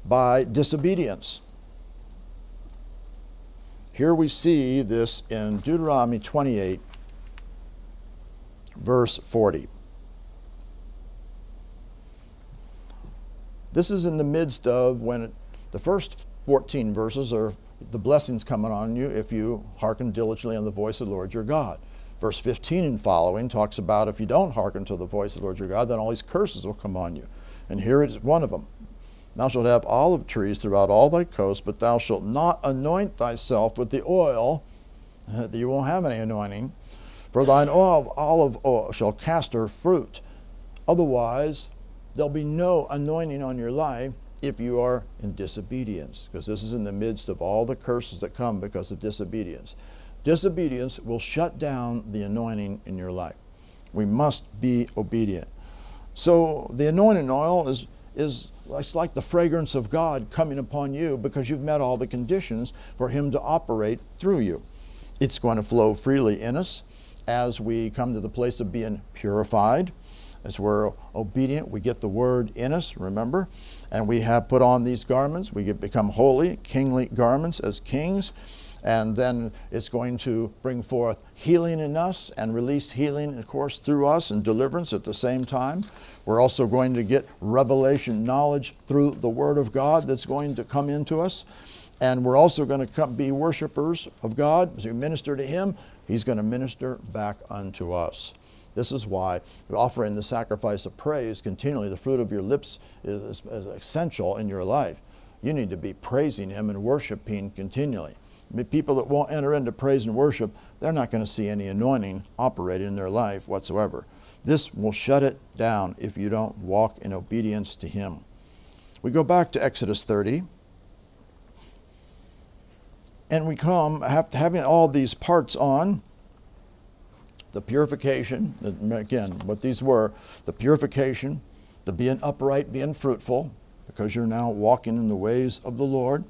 by disobedience. Here we see this in Deuteronomy 28, verse 40. This is in the midst of when it, the first 14 verses are the blessings coming on you if you hearken diligently on the voice of the Lord your God. Verse 15 and following talks about if you don't hearken to the voice of the Lord your God, then all these curses will come on you. And here is one of them. Thou shalt have olive trees throughout all thy coast, but thou shalt not anoint thyself with the oil, that you won't have any anointing, for thine oil, olive oil shall cast her fruit. Otherwise, there'll be no anointing on your life if you are in disobedience, because this is in the midst of all the curses that come because of disobedience. Disobedience will shut down the anointing in your life. We must be obedient. So the anointing oil is, is it's like the fragrance of God coming upon you because you've met all the conditions for Him to operate through you. It's going to flow freely in us as we come to the place of being purified. As we're obedient, we get the word in us, remember? And we have put on these garments. We get, become holy, kingly garments as kings and then it's going to bring forth healing in us and release healing, of course, through us and deliverance at the same time. We're also going to get revelation knowledge through the Word of God that's going to come into us. And we're also going to come, be worshipers of God. As we minister to Him, He's going to minister back unto us. This is why offering the sacrifice of praise continually, the fruit of your lips is, is essential in your life. You need to be praising Him and worshiping continually people that won't enter into praise and worship, they're not going to see any anointing operate in their life whatsoever. This will shut it down if you don't walk in obedience to Him. We go back to Exodus 30, and we come having all these parts on the purification, again, what these were the purification, the being upright, being fruitful, because you're now walking in the ways of the Lord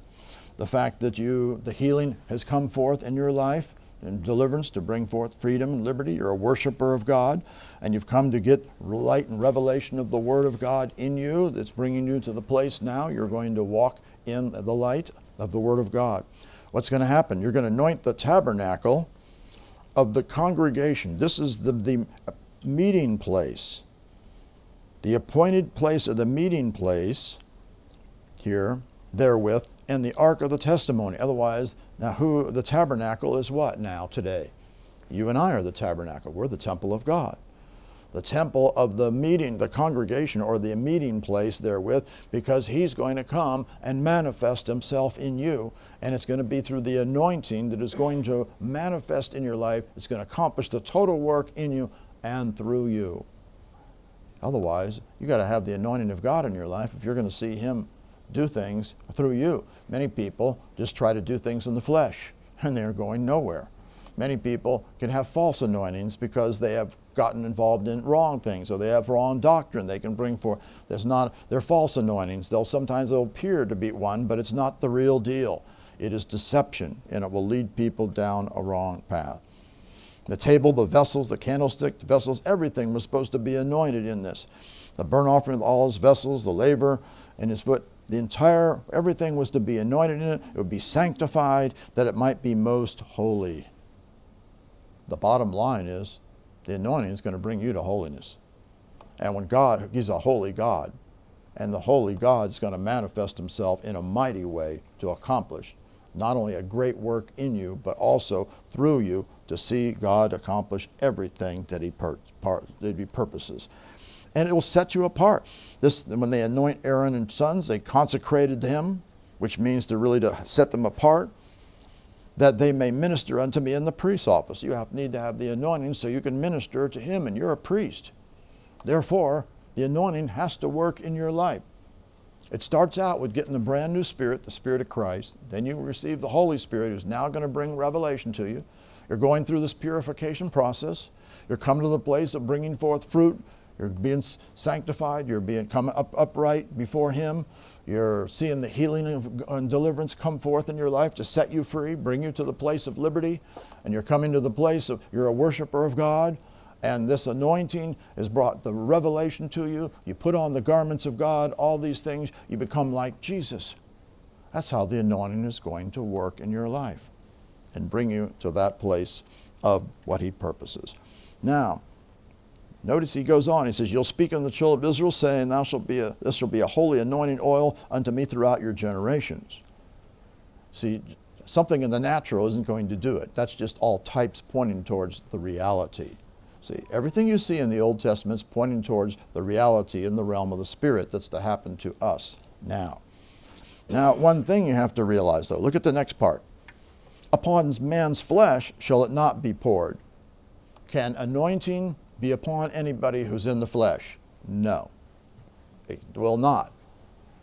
the fact that you, the healing has come forth in your life and deliverance to bring forth freedom and liberty. You're a worshiper of God, and you've come to get light and revelation of the Word of God in you that's bringing you to the place now you're going to walk in the light of the Word of God. What's going to happen? You're going to anoint the tabernacle of the congregation. This is the, the meeting place, the appointed place of the meeting place here, therewith and the ark of the testimony. Otherwise, now who the tabernacle is what now today? You and I are the tabernacle. We're the temple of God. The temple of the meeting, the congregation, or the meeting place therewith, because he's going to come and manifest himself in you. And it's going to be through the anointing that is going to manifest in your life. It's going to accomplish the total work in you and through you. Otherwise, you got to have the anointing of God in your life if you're going to see him do things through you. Many people just try to do things in the flesh and they're going nowhere. Many people can have false anointings because they have gotten involved in wrong things or they have wrong doctrine they can bring forth. There's not, they're false anointings. They'll sometimes they'll appear to be one, but it's not the real deal. It is deception and it will lead people down a wrong path. The table, the vessels, the candlestick, the vessels, everything was supposed to be anointed in this. The burnt offering of all his vessels, the laver and his foot, the entire, everything was to be anointed in it, it would be sanctified, that it might be most holy. The bottom line is the anointing is going to bring you to holiness. And when God, He's a holy God, and the holy God is going to manifest Himself in a mighty way to accomplish not only a great work in you, but also through you to see God accomplish everything that He, pur- that he purposes and it will set you apart. This, when they anoint Aaron and sons, they consecrated him, which means to really to set them apart, that they may minister unto me in the priest's office. You have, need to have the anointing so you can minister to him, and you're a priest. Therefore, the anointing has to work in your life. It starts out with getting the brand new spirit, the Spirit of Christ. Then you receive the Holy Spirit, who's now going to bring revelation to you. You're going through this purification process. You're coming to the place of bringing forth fruit you're being sanctified. You're being come up upright before Him. You're seeing the healing and deliverance come forth in your life to set you free, bring you to the place of liberty. And you're coming to the place of you're a worshiper of God. and this anointing has brought the revelation to you. You put on the garments of God, all these things, you become like Jesus. That's how the anointing is going to work in your life and bring you to that place of what He purposes. Now, notice he goes on. He says, You'll speak unto the children of Israel, saying, Thou shalt be a, this shall be a holy anointing oil unto me throughout your generations. See, something in the natural isn't going to do it. That's just all types pointing towards the reality. See, everything you see in the Old Testament is pointing towards the reality in the realm of the Spirit that's to happen to us now. Now, one thing you have to realize though, look at the next part. Upon man's flesh shall it not be poured. Can anointing be upon anybody who's in the flesh? No, it will not.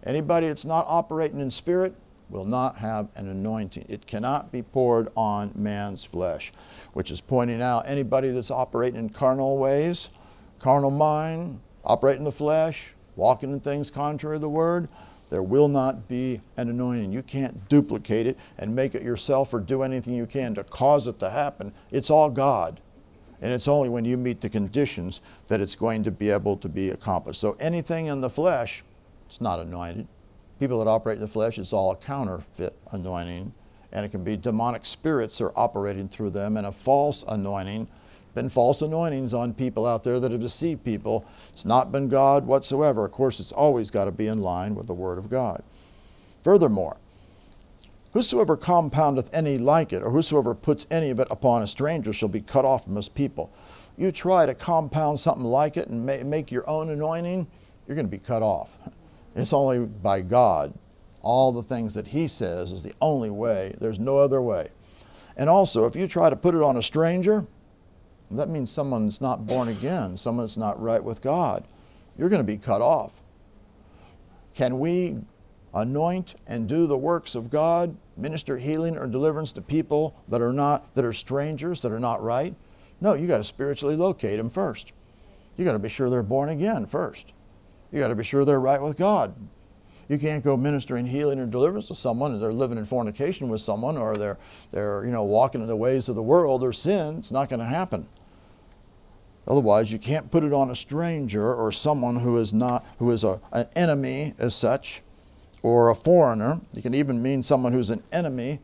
Anybody that's not operating in spirit will not have an anointing. It cannot be poured on man's flesh, which is pointing out anybody that's operating in carnal ways, carnal mind, operating in the flesh, walking in things contrary to the word, there will not be an anointing. You can't duplicate it and make it yourself or do anything you can to cause it to happen. It's all God. And it's only when you meet the conditions that it's going to be able to be accomplished. So anything in the flesh, it's not anointed people that operate in the flesh, it's all a counterfeit anointing. And it can be demonic spirits are operating through them and a false anointing. Been false anointings on people out there that have deceived people. It's not been God whatsoever. Of course, it's always got to be in line with the Word of God. Furthermore, whosoever compoundeth any like it, or whosoever puts any of it upon a stranger, shall be cut off from his people. You try to compound something like it and make your own anointing, you're going to be cut off. It's only by God. All the things that He says is the only way. There's no other way. And also, if you try to put it on a stranger, that means someone's not born again, someone's not right with God. You're going to be cut off. Can we anoint and do the works of God, minister healing or deliverance to people that are not that are strangers, that are not right? No, you got to spiritually locate them first. You got to be sure they're born again first. You got to be sure they're right with God. You can't go ministering healing and deliverance to someone and they're living in fornication with someone or they're, they're you know, walking in the ways of the world or sin. It's not going to happen. Otherwise, you can't put it on a stranger or someone who is not who is a, an enemy as such, or a foreigner. You can even mean someone who's an enemy,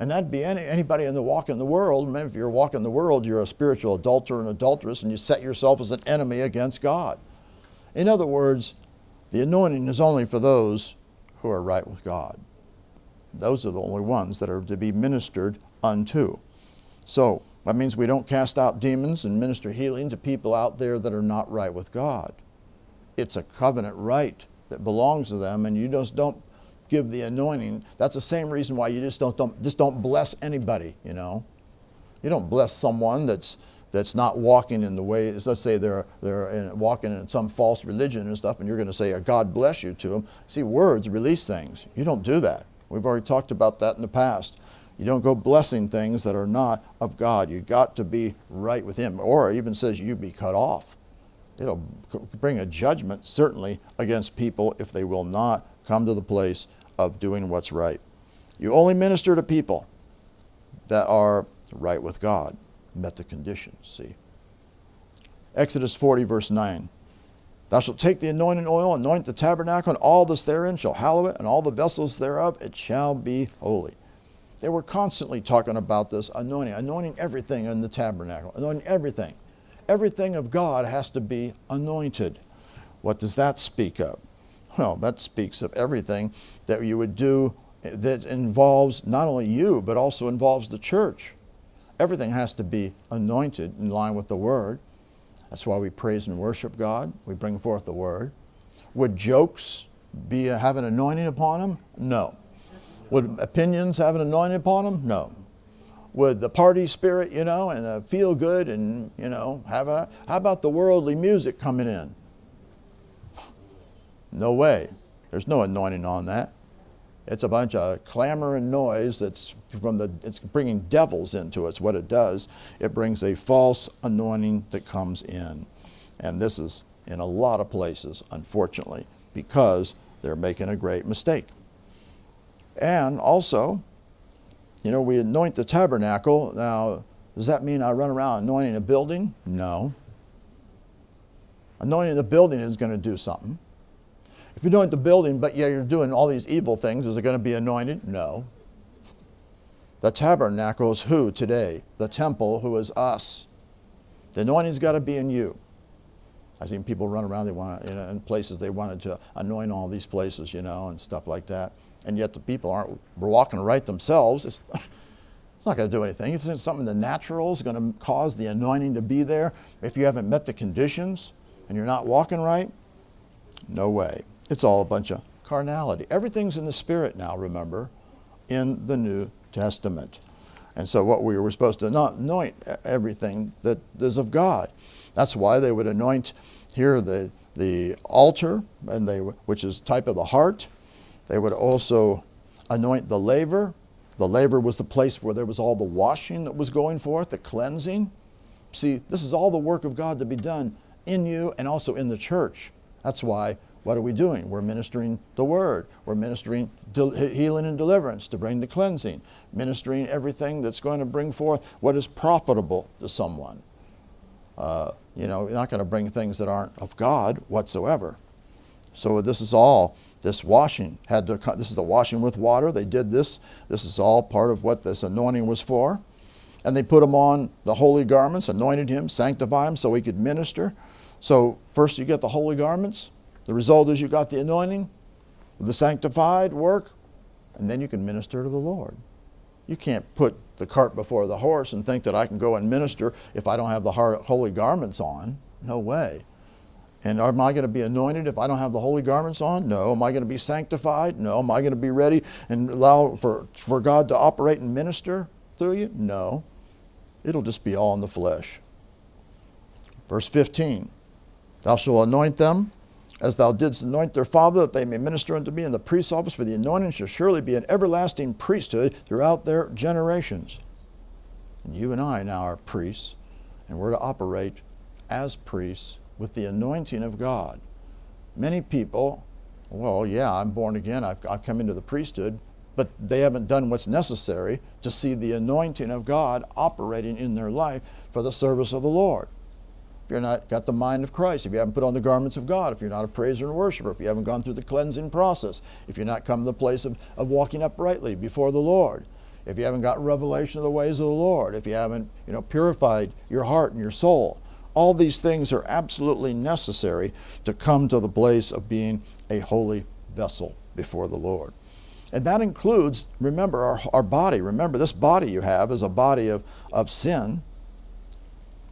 and that'd be any, anybody in the walk in the world. If you're walking the world, you're a spiritual adulterer and adulteress, and you set yourself as an enemy against God. In other words, the anointing is only for those who are right with God. Those are the only ones that are to be ministered unto. So that means we don't cast out demons and minister healing to people out there that are not right with God. It's a covenant right that belongs to them, and you just don't give the anointing. That's the same reason why you just don't, don't just don't bless anybody. You know, you don't bless someone that's that's not walking in the way, let's say they're, they're in, walking in some false religion and stuff, and you're going to say, God bless you to them. See, words release things. You don't do that. We've already talked about that in the past. You don't go blessing things that are not of God. You've got to be right with Him. Or even says you be cut off. It'll bring a judgment, certainly, against people if they will not come to the place of doing what's right. You only minister to people that are right with God met the conditions, see. Exodus 40, verse 9. Thou shalt take the anointing oil, anoint the tabernacle, and all this therein shall hallow it, and all the vessels thereof, it shall be holy. They were constantly talking about this anointing, anointing everything in the tabernacle, anointing everything. Everything of God has to be anointed. What does that speak of? Well, that speaks of everything that you would do that involves not only you, but also involves the church. Everything has to be anointed in line with the Word. That's why we praise and worship God. We bring forth the Word. Would jokes be have an anointing upon them? No. Would opinions have an anointing upon them? No. Would the party spirit, you know, and the feel good and, you know, have a, how about the worldly music coming in? No way. There's no anointing on that. It's a bunch of clamor and noise that's from the, it's bringing devils into it. It's what it does. It brings a false anointing that comes in. And this is in a lot of places, unfortunately, because they're making a great mistake. And also, you know, we anoint the tabernacle. Now, does that mean I run around anointing a building? No. Anointing the building is going to do something. If you anoint the building, but yeah, you're doing all these evil things, is it going to be anointed? No. The tabernacle is who today? The temple, who is us. The anointing's got to be in you. I've seen people run around they want you know, in places they wanted to anoint all these places, you know, and stuff like that. And yet the people aren't walking right themselves. It's, it's not going to do anything. You think something the natural is going to cause the anointing to be there if you haven't met the conditions and you're not walking right? No way. It's all a bunch of carnality. Everything's in the spirit now, remember, in the New Testament. And so what we were supposed to not anoint everything that is of God. That's why they would anoint here the, the altar, and they, which is type of the heart. They would also anoint the laver. The laver was the place where there was all the washing that was going forth, the cleansing. See, this is all the work of God to be done in you and also in the church. That's why what are we doing? We're ministering the word. We're ministering healing and deliverance to bring the cleansing, ministering everything that's going to bring forth what is profitable to someone. Uh, you know, you're not going to bring things that aren't of God whatsoever. So this is all this washing had to. This is the washing with water. They did this. This is all part of what this anointing was for. And they put him on the holy garments, anointed him, sanctified him so he could minister. So first you get the holy garments. The result is you got the anointing, the sanctified work, and then you can minister to the Lord. You can't put the cart before the horse and think that I can go and minister if I don't have the holy garments on. No way. And am I going to be anointed if I don't have the holy garments on? No. Am I going to be sanctified? No. Am I going to be ready and allow for, for God to operate and minister through you? No. It'll just be all in the flesh. Verse 15 Thou shalt anoint them as thou didst anoint their father, that they may minister unto me in the priest's office, for the anointing shall surely be an everlasting priesthood throughout their generations. And you and I now are priests, and we're to operate as priests with the anointing of God. Many people, well, yeah, I'm born again, I've, I've come into the priesthood, but they haven't done what's necessary to see the anointing of God operating in their life for the service of the Lord If you're not got the mind of Christ, if you haven't put on the garments of God, if you're not a praiser and worshiper, if you haven't gone through the cleansing process, if you're not come to the place of, of walking uprightly before the Lord, if you haven't got revelation of the ways of the Lord, if you haven't, you know, purified your heart and your soul, all these things are absolutely necessary to come to the place of being a holy vessel before the Lord. And that includes, remember, our, our body. Remember, this body you have is a body of, of sin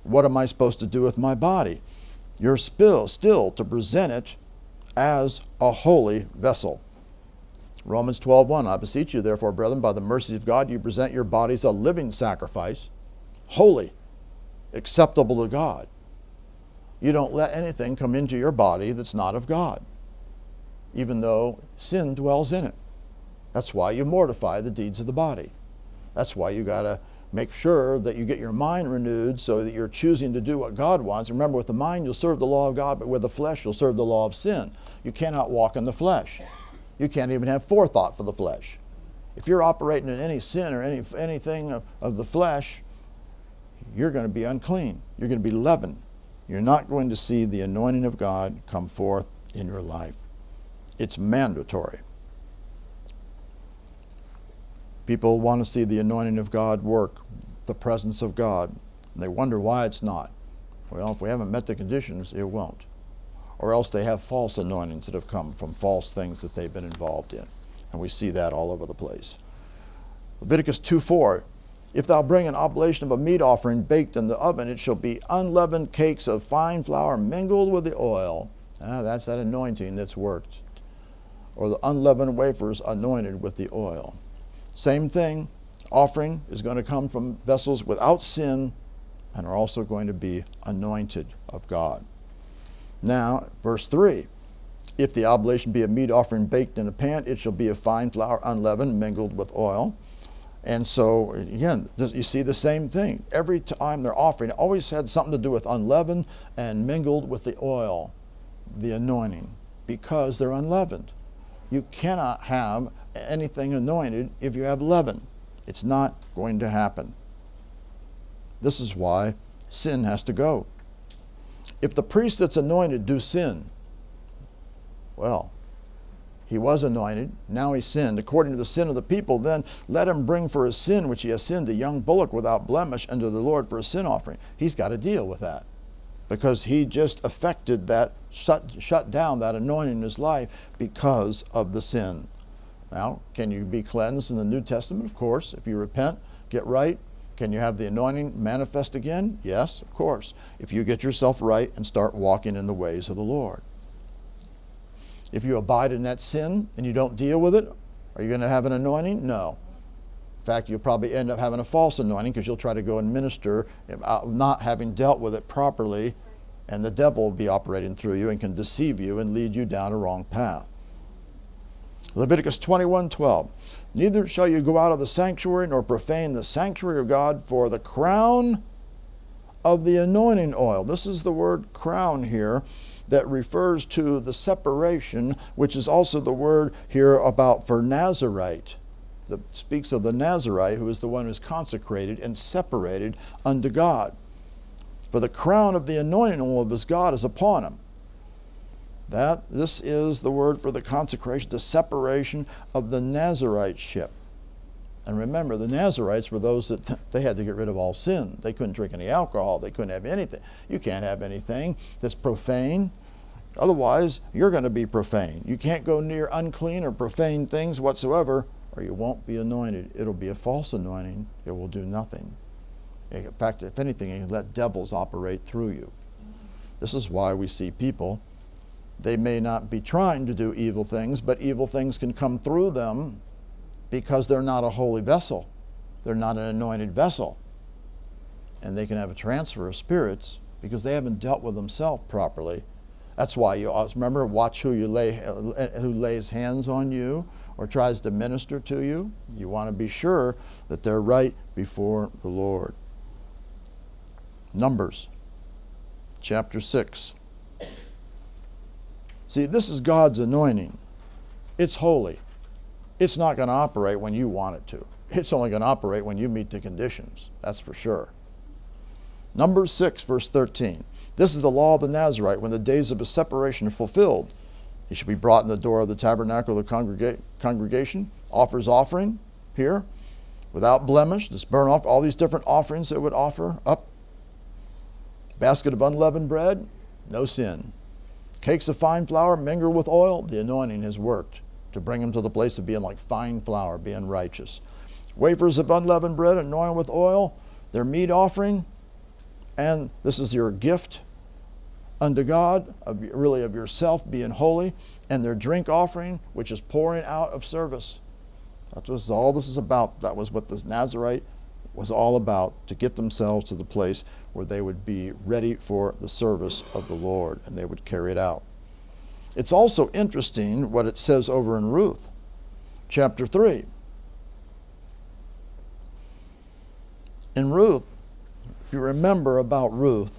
what am I supposed to do with my body? You're still, still to present it as a holy vessel. Romans 12:1 I beseech you therefore brethren by the mercies of God you present your bodies a living sacrifice holy acceptable to God. You don't let anything come into your body that's not of God even though sin dwells in it. That's why you mortify the deeds of the body. That's why you got to make sure that you get your mind renewed so that you're choosing to do what God wants. Remember, with the mind, you'll serve the law of God, but with the flesh, you'll serve the law of sin. You cannot walk in the flesh. You can't even have forethought for the flesh. If you're operating in any sin or any, anything of, of the flesh, you're going to be unclean. You're going to be leavened. You're not going to see the anointing of God come forth in your life. It's mandatory. People want to see the anointing of God work, the presence of God, and they wonder why it's not. Well, if we haven't met the conditions, it won't. Or else they have false anointings that have come from false things that they've been involved in. And we see that all over the place. Leviticus 2 4 If thou bring an oblation of a meat offering baked in the oven, it shall be unleavened cakes of fine flour mingled with the oil. Ah, that's that anointing that's worked. Or the unleavened wafers anointed with the oil. Same thing, offering is going to come from vessels without sin and are also going to be anointed of God. Now, verse 3 If the oblation be a meat offering baked in a pan, it shall be a fine flour unleavened, mingled with oil. And so, again, you see the same thing. Every time they're offering, always had something to do with unleavened and mingled with the oil, the anointing, because they're unleavened. You cannot have anything anointed if you have leaven. It's not going to happen. This is why sin has to go. If the priest that's anointed do sin, well, he was anointed, now he sinned. According to the sin of the people, then let him bring for his sin which he has sinned a young bullock without blemish unto the Lord for a sin offering. He's got to deal with that because he just affected that, shut, shut down that anointing in his life because of the sin. Now, can you be cleansed in the New Testament? Of course. If you repent, get right, can you have the anointing manifest again? Yes, of course. If you get yourself right and start walking in the ways of the Lord. If you abide in that sin and you don't deal with it, are you going to have an anointing? No. In fact, you'll probably end up having a false anointing because you'll try to go and minister uh, not having dealt with it properly, and the devil will be operating through you and can deceive you and lead you down a wrong path. Leviticus 21:12. Neither shall you go out of the sanctuary nor profane the sanctuary of God, for the crown of the anointing oil. This is the word crown here that refers to the separation, which is also the word here about for Nazarite. That speaks of the Nazarite, who is the one who is consecrated and separated unto God. For the crown of the anointing oil of his God is upon him. That this is the word for the consecration, the separation of the Nazariteship. And remember, the Nazarites were those that they had to get rid of all sin. They couldn't drink any alcohol. They couldn't have anything. You can't have anything that's profane. Otherwise, you're going to be profane. You can't go near unclean or profane things whatsoever, or you won't be anointed. It'll be a false anointing. It will do nothing. In fact, if anything, you let devils operate through you. This is why we see people. They may not be trying to do evil things, but evil things can come through them because they're not a holy vessel. They're not an anointed vessel. And they can have a transfer of spirits because they haven't dealt with themselves properly that's why you always remember watch who you lay who lays hands on you or tries to minister to you. You want to be sure that they're right before the Lord. Numbers chapter 6. See, this is God's anointing. It's holy. It's not going to operate when you want it to. It's only going to operate when you meet the conditions. That's for sure. Numbers 6, verse 13. This is the law of the Nazarite. When the days of his separation are fulfilled, he shall be brought in the door of the tabernacle of the congrega- congregation, offers offering here, without blemish, this burn off, all these different offerings that would offer up. Basket of unleavened bread, no sin. Cakes of fine flour mingled with oil, the anointing has worked to bring them to the place of being like fine flour, being righteous. Wafers of unleavened bread anointed with oil, their meat offering, and this is your gift unto God, of, really of yourself being holy, and their drink offering, which is pouring out of service. That was all this is about. That was what this Nazarite was all about to get themselves to the place where they would be ready for the service of the Lord and they would carry it out. It's also interesting what it says over in Ruth, chapter 3. In Ruth, if you remember about Ruth,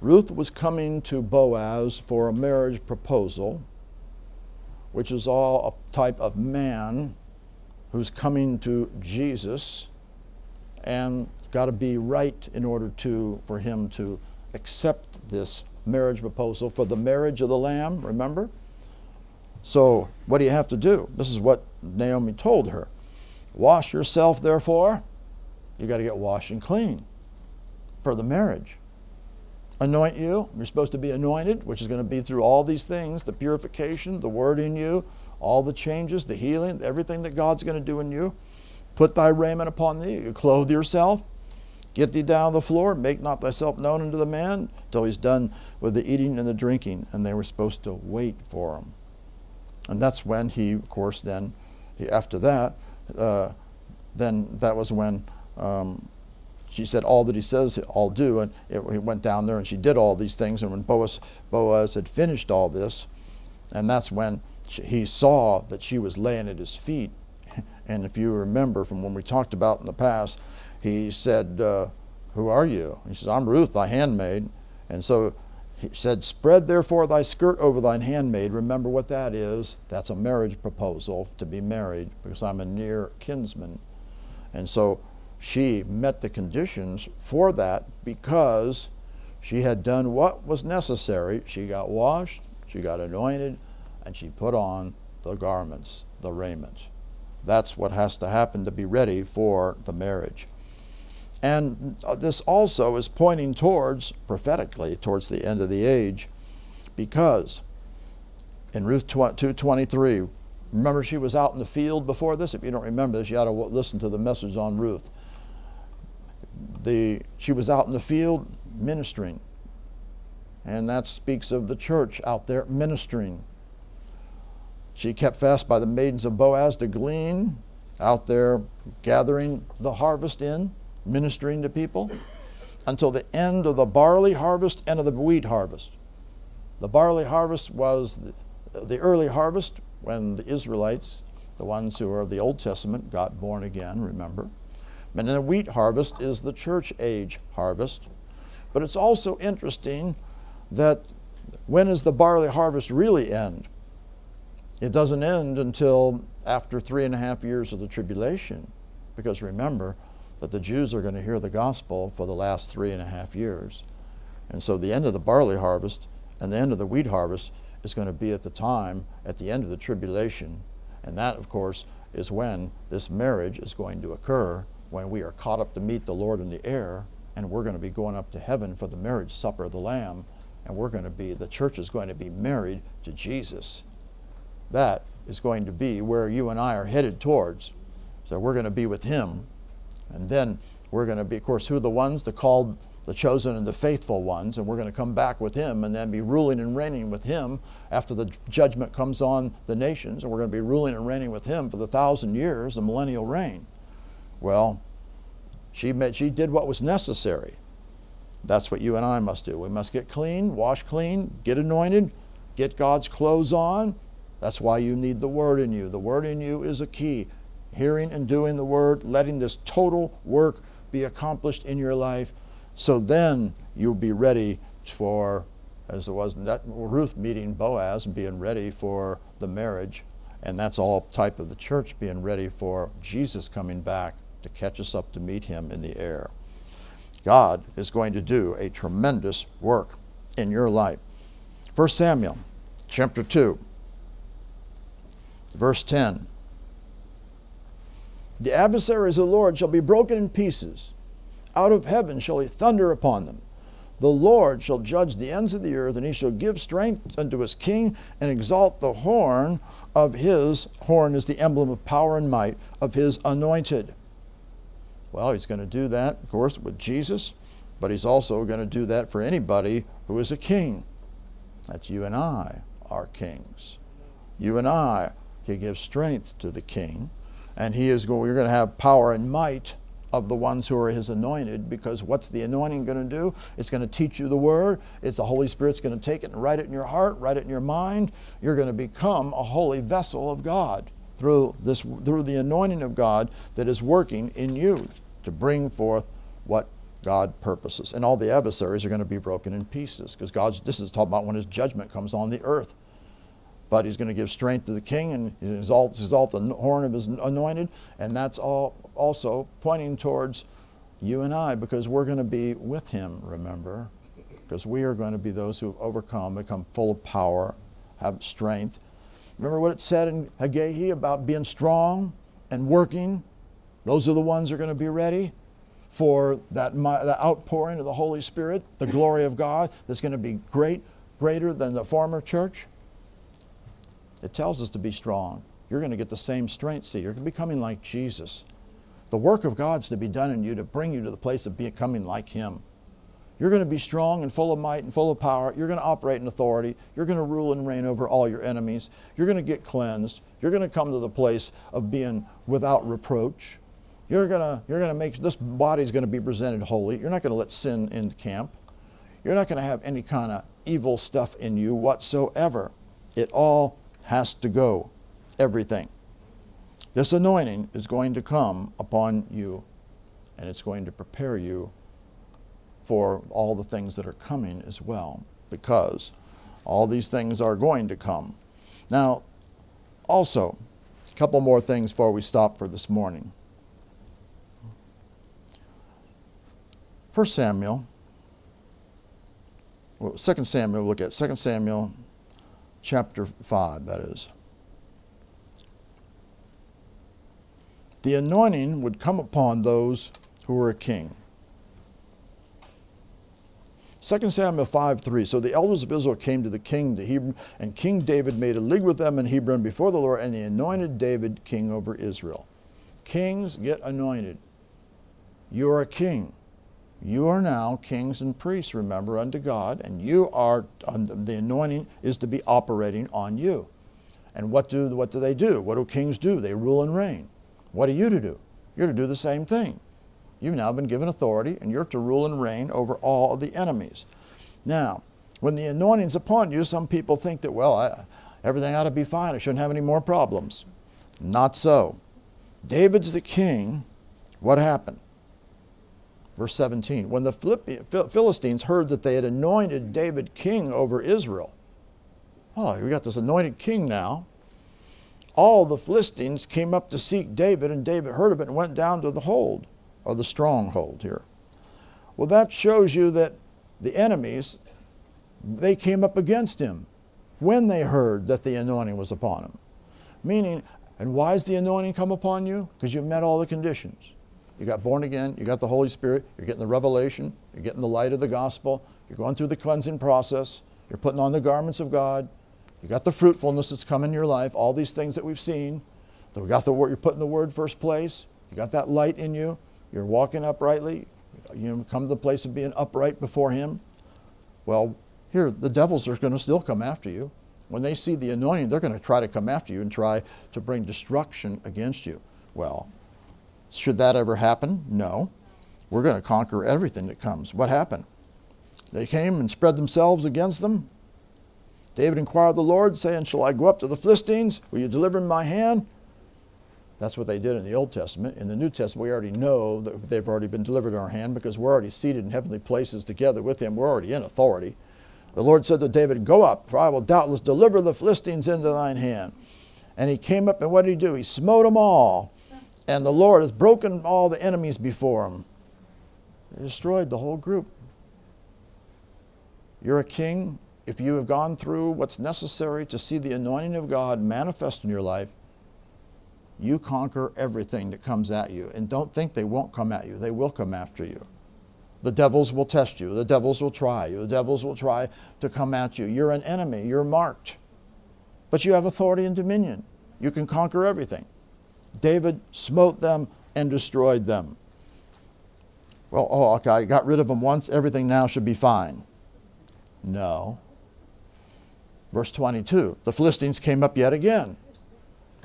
Ruth was coming to Boaz for a marriage proposal, which is all a type of man who's coming to Jesus and got to be right in order to for him to accept this marriage proposal for the marriage of the lamb, remember? So, what do you have to do? This is what Naomi told her. Wash yourself, therefore. You got to get washed and clean for the marriage anoint you. You're supposed to be anointed, which is going to be through all these things the purification, the word in you, all the changes, the healing, everything that God's going to do in you. Put thy raiment upon thee, you clothe yourself, get thee down on the floor, make not thyself known unto the man till he's done with the eating and the drinking. And they were supposed to wait for him. And that's when he, of course, then, he, after that, uh, then that was when um, she said, All that he says, I'll do. And it, he went down there and she did all these things. And when Boaz, Boaz had finished all this, and that's when she, he saw that she was laying at his feet. And if you remember from when we talked about in the past, he said, uh, Who are you? He says, I'm Ruth, thy handmaid. And so he said, Spread therefore thy skirt over thine handmaid. Remember what that is. That's a marriage proposal to be married because I'm a near kinsman. And so she met the conditions for that because She had done what was necessary. She got washed, she got anointed, and she put on the garments, the raiment. That's what has to happen to be ready for the marriage. And uh, this also is pointing towards, prophetically, towards the end of the age, because in Ruth 2.23, remember she was out in the field before this? If you don't remember this, you ought to listen to the message on Ruth. The, she was out in the field ministering. And that speaks of the church out there ministering. She kept fast by the maidens of Boaz to glean, out there gathering the harvest in, ministering to people, until the end of the barley harvest and of the wheat harvest. The barley harvest was the, early harvest when the Israelites, the ones who are of the Old Testament, got born again, remember. And the wheat harvest is the church age harvest. But it's also interesting that when does the barley harvest really end? It doesn't end until after three and a half years of the tribulation, because remember that the Jews are going to hear the gospel for the last three and a half years. And so the end of the barley harvest and the end of the wheat harvest is going to be at the time, at the end of the tribulation. And that, of course, is when this marriage is going to occur, when we are caught up to meet the Lord in the air, and we're going to be going up to heaven for the marriage supper of the Lamb, and we're going to be, the church is going to be married to Jesus. That is going to be where you and I are headed towards. So we're going to be with Him. And then we're going to be, of course, who are the ones? The called, the chosen, and the faithful ones. And we're going to come back with Him and then be ruling and reigning with Him after the judgment comes on the nations. And we're going to be ruling and reigning with Him for the thousand years, the millennial reign. Well, she, made, she did what was necessary. That's what you and I must do. We must get clean, wash clean, get anointed, get God's clothes on. That's why you need the Word in you. The Word in you is a key. Hearing and doing the Word, letting this total work be accomplished in your life, so then you'll be ready for, as there was in that Ruth meeting Boaz and being ready for the marriage. And that's all type of the church being ready for Jesus coming back to catch us up to meet him in the air. God is going to do a tremendous work in your life. 1 Samuel chapter 2, verse 10. The adversaries of the Lord shall be broken in pieces. Out of heaven shall he thunder upon them. The Lord shall judge the ends of the earth, and he shall give strength unto his king and exalt the horn of his. Horn is the emblem of power and might of his anointed. Well, he's going to do that, of course, with Jesus, but he's also going to do that for anybody who is a king. That's you and I are kings. You and I, he gives strength to the king, and he is going, we're going to have power and might of the ones who are his anointed because what's the anointing going to do? It's going to teach you the word. It's the Holy Spirit's going to take it and write it in your heart, write it in your mind. You're going to become a holy vessel of God through this through the anointing of God that is working in you to bring forth what God purposes. And all the adversaries are going to be broken in pieces because God's, this is talking about when his judgment comes on the earth. But he's going to give strength to the king and exalt, exalt the horn of his anointed. And that's all also pointing towards you and I because we're going to be with him, remember? Because we are going to be those who have overcome, become full of power, have strength. Remember what it said in Haggai about being strong and working those are the ones who are going to be ready for that, that outpouring of the Holy Spirit, the glory of God that's going to be great, greater than the former church. It tells us to be strong. You're going to get the same strength. See, you're becoming like Jesus. The work of God's to be done in you to bring you to the place of becoming like Him. You're going to be strong and full of might and full of power. You're going to operate in authority. You're going to rule and reign over all your enemies. You're going to get cleansed. You're going to come to the place of being without reproach. You're gonna, you're gonna make this body's gonna be presented holy. You're not gonna let sin in camp. You're not gonna have any kind of evil stuff in you whatsoever. It all has to go. Everything. This anointing is going to come upon you, and it's going to prepare you for all the things that are coming as well, because all these things are going to come. Now, also, a couple more things before we stop for this morning. 1 Samuel well, 2 Samuel, look at 2 Samuel chapter 5, that is. The anointing would come upon those who were a king. 2 Samuel 5 3. So the elders of Israel came to the king to Hebron, and King David made a league with them in Hebron before the Lord, and he anointed David king over Israel. Kings get anointed. You are a king. You are now kings and priests, remember, unto God, and you are, um, the anointing is to be operating on you. And what do, what do they do? What do kings do? They rule and reign. What are you to do? You're to do the same thing. You've now been given authority and you're to rule and reign over all of the enemies. Now, when the anointing's upon you, some people think that, well, I, everything ought to be fine. I shouldn't have any more problems. Not so. David's the king. What happened? Verse 17 When the Philistines heard that they had anointed David king over Israel, oh, we got this anointed king now. All the Philistines came up to seek David, and David heard of it and went down to the hold or the stronghold here. Well, that shows you that the enemies, they came up against him when they heard that the anointing was upon him. Meaning, and why has the anointing come upon you? Because you've met all the conditions. You got born again, you got the Holy Spirit, you're getting the revelation, you're getting the light of the gospel, you're going through the cleansing process, you're putting on the garments of God, you got the fruitfulness that's come in your life, all these things that we've seen. That We got the word, you're putting the word first place, you got that light in you, you're walking uprightly, you come to the place of being upright before Him. Well, here, the devils are going to still come after you. When they see the anointing, they're going to try to come after you and try to bring destruction against you. Well, should that ever happen? No. We're going to conquer everything that comes. What happened? They came and spread themselves against them. David inquired of the Lord, saying, Shall I go up to the Philistines? Will you deliver in my hand? That's what they did in the Old Testament. In the New Testament, we already know that they've already been delivered in our hand because we're already seated in heavenly places together with Him. We're already in authority. The Lord said to David, Go up, for I will doubtless deliver the Philistines into thine hand. And he came up, and what did he do? He smote them all. And the Lord has broken all the enemies before him. He destroyed the whole group. You're a king. If you have gone through what's necessary to see the anointing of God manifest in your life, you conquer everything that comes at you. And don't think they won't come at you, they will come after you. The devils will test you, the devils will try you, the devils will try to come at you. You're an enemy, you're marked. But you have authority and dominion. You can conquer everything. David smote them and destroyed them. Well, oh, okay, I got rid of them once, everything now should be fine. No. Verse 22 the Philistines came up yet again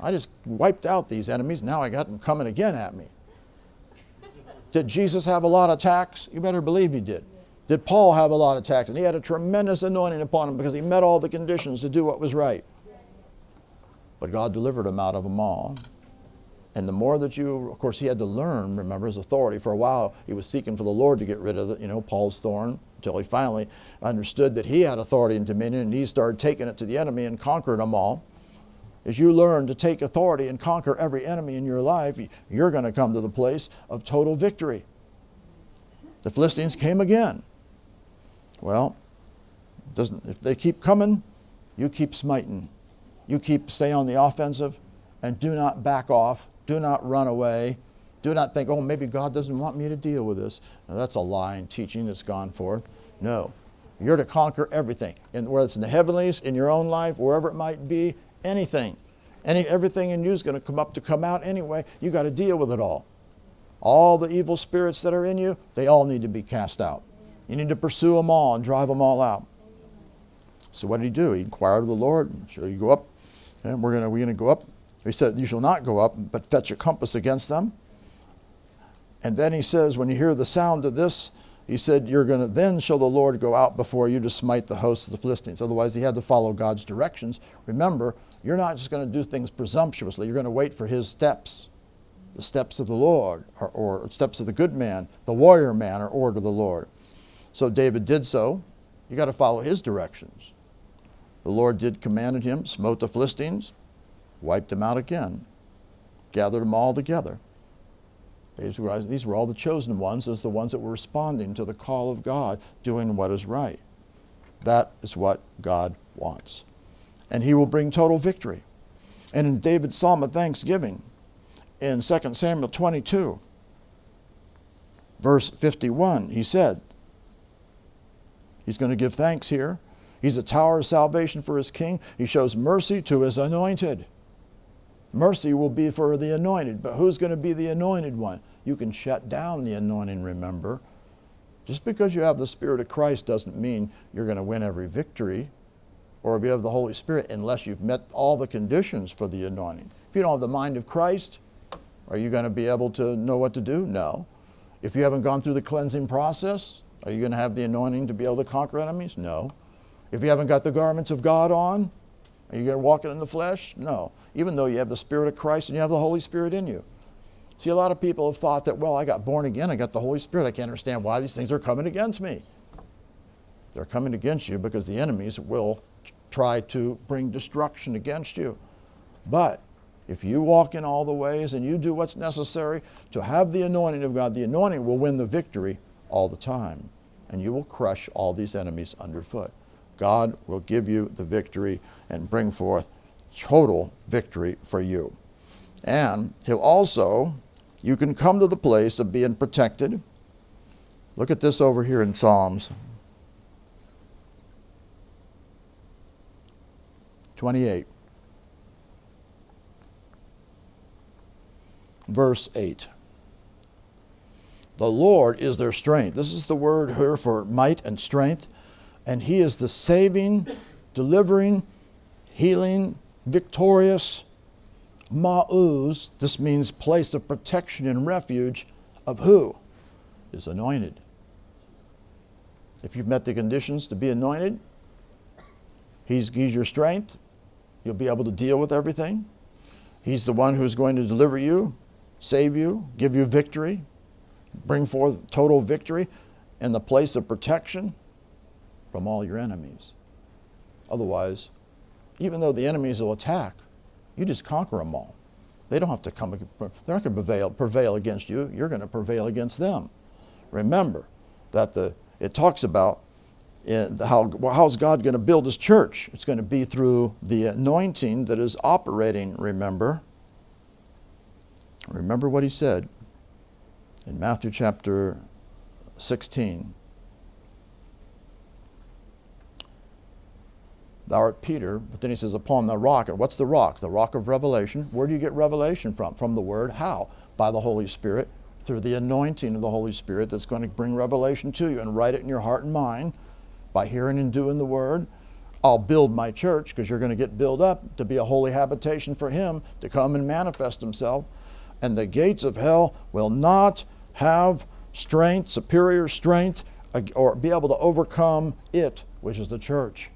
I just wiped out these enemies. Now I got them coming again at me. Did Jesus have a lot of attacks? You better believe he did. Did Paul have a lot of attacks? And he had a tremendous anointing upon him because he met all the conditions to do what was right. But God delivered him out of them all. And the more that you, of course, he had to learn, remember, his authority. For a while, he was seeking for the Lord to get rid of, the, you know, Paul's thorn, until he finally understood that he had authority and dominion, and he started taking it to the enemy and conquered them all as you learn to take authority and conquer every enemy in your life, you're going to come to the place of total victory. The Philistines came again. Well, doesn't, if they keep coming, you keep smiting. You keep stay on the offensive and do not back off. Do not run away. Do not think, oh, maybe God doesn't want me to deal with this. Now, that's a lie lying teaching that's gone forth. No. You're to conquer everything, in, whether it's in the heavenlies, in your own life, wherever it might be, anything. Any, everything in you is going to come up to come out anyway. You got to deal with it all. All the evil spirits that are in you, they all need to be cast out. You need to pursue them all and drive them all out. So what did he do? He inquired of the Lord. Shall you go up? And we're going we're going to go up. He said, You shall not go up, but fetch a compass against them. And then he says, When you hear the sound of this, he said, You're going to then shall the Lord go out before you to smite the host of the Philistines. Otherwise, he had to follow God's directions. Remember, you're not just going to do things presumptuously, you're going to wait for his steps. The steps of the Lord, or, or steps of the good man, the warrior man, or order of the Lord. So David did so. You got to follow his directions. The Lord did command him, smote the Philistines, wiped them out again, gathered them all together. These were, all the chosen ones as the ones that were responding to the call of God, doing what is right. That is what God wants. And he will bring total victory. And in David's psalm of thanksgiving, in 2 Samuel 22, verse 51, he said, He's going to give thanks here. He's a tower of salvation for his king. He shows mercy to his anointed. Mercy will be for the anointed, but who's going to be the anointed one? You can shut down the anointing, remember. Just because you have the Spirit of Christ doesn't mean you're going to win every victory or you have the Holy Spirit unless you've met all the conditions for the anointing. If you don't have the mind of Christ, are you going to be able to know what to do? No. If you haven't gone through the cleansing process, are you going to have the anointing to be able to conquer enemies? No. If you haven't got the garments of God on, are you going to walk it in the flesh? No. Even though you have the Spirit of Christ and you have the Holy Spirit in you. See, a lot of people have thought that, well, I got born again, I got the Holy Spirit, I can't understand why these things are coming against me. They're coming against you because the enemies will try to bring destruction against you. But if you walk in all the ways and you do what's necessary to have the anointing of God, the anointing will win the victory all the time. And you will crush all these enemies underfoot. God will give you the victory and bring forth total victory for you. And He'll also, you can come to the place of being protected. Look at this over here in Psalms 28. Verse 8. The Lord is their strength. This is the word here for might and strength. And He is the saving, delivering, healing, victorious Ma'uz. This means place of protection and refuge of who? Is anointed. If you've met the conditions to be anointed, He's, he's your strength, You'll be able to deal with everything. He's the one who's going to deliver you, save you, give you victory, bring forth total victory in the place of protection from all your enemies. Otherwise, even though the enemies will attack, you just conquer them all. They don't have to come, they're not going to prevail, prevail against you, you're going to prevail against them. Remember that the, it talks about how, how's God going to build his church? It's going to be through the anointing that is operating, remember. Remember what he said in Matthew chapter 16. Thou art Peter, but then he says, upon the rock. And what's the rock? The rock of revelation. Where do you get revelation from? From the word. How? By the Holy Spirit, through the anointing of the Holy Spirit that's going to bring revelation to you and write it in your heart and mind by hearing and doing the word. I'll build my church because you're going to get built up to be a holy habitation for him to come and manifest himself. And the gates of hell will not have strength, superior strength, or be able to overcome it, which is the church.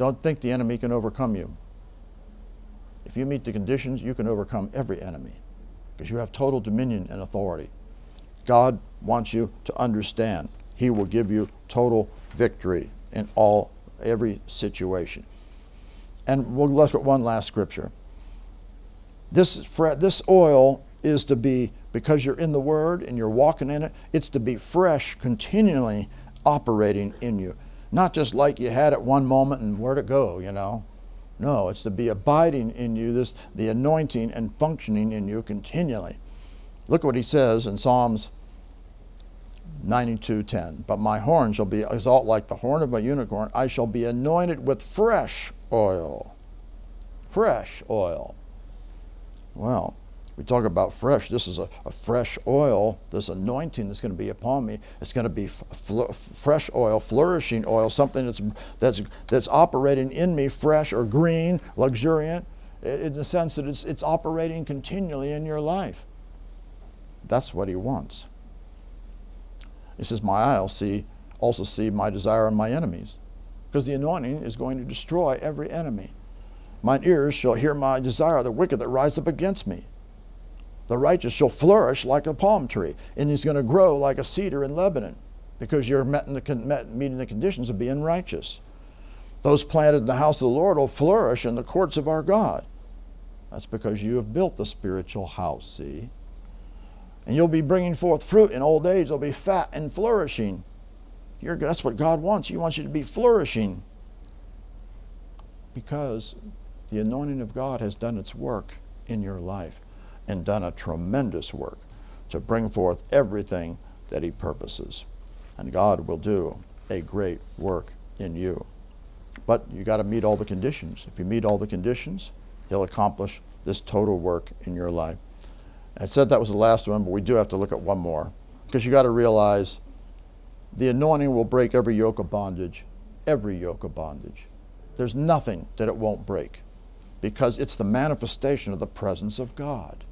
Don't think the enemy can overcome you. If you meet the conditions, you can overcome every enemy because you have total dominion and authority. God wants you to understand he will give you total victory in all every situation. And we'll look at one last scripture. This, this oil is to be, because you're in the Word and you're walking in it, it's to be fresh, continually operating in you. Not just like you had at one moment and where to go, you know. No, it's to be abiding in you, this, the anointing and functioning in you continually. Look what he says in Psalms 92:10. But my horn shall be exalt like the horn of a unicorn. I shall be anointed with fresh oil. Fresh oil. Well, we talk about fresh. This is a, a fresh oil. This anointing that's going to be upon me. It's going to be fresh oil, flourishing oil, something that's that's that's operating in me, fresh or green, luxuriant, in the sense that it's it's operating continually in your life. That's what he wants. He says, My eye will see, also see my desire and my enemies. Because the anointing is going to destroy every enemy. Mine ears shall hear my desire, the wicked that rise up against me. The righteous shall flourish like a palm tree, and he's going to grow like a cedar in Lebanon, because you're the, met, meeting the conditions of being righteous. Those planted in the house of the Lord will flourish in the courts of our God. That's because you have built the spiritual house, see? and you'll be bringing forth fruit in old age. They'll be fat and flourishing. You're, that's what God wants. He wants you to be flourishing because the anointing of God has done its work in your life and done a tremendous work to bring forth everything that He purposes. And God will do a great work in you. But you got to meet all the conditions. If you meet all the conditions, He'll accomplish this total work in your life. I said that was the last one, but we do have to look at one more because you got to realize the anointing will break every yoke of bondage, every yoke of bondage. There's nothing that it won't break because it's the manifestation of the presence of God.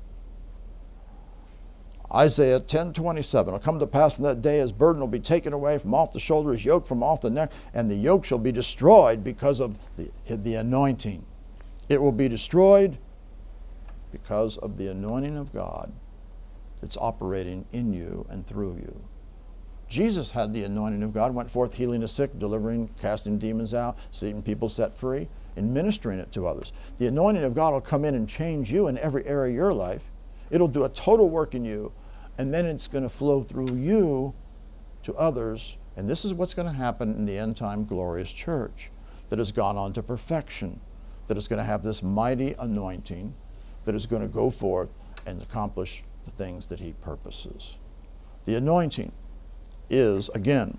Isaiah 10:27 will come to pass in that day his burden will be taken away from off the shoulder, his yoke from off the neck, and the yoke shall be destroyed because of the, the anointing. It will be destroyed because of the anointing of God that's operating in you and through you. Jesus had the anointing of God, went forth healing the sick, delivering, casting demons out, seeing people set free, and ministering it to others. The anointing of God will come in and change you in every area of your life. It'll do a total work in you, and then it's going to flow through you to others. And this is what's going to happen in the end time glorious church that has gone on to perfection, that is going to have this mighty anointing that is going to go forth and accomplish the things that he purposes. The anointing is, again,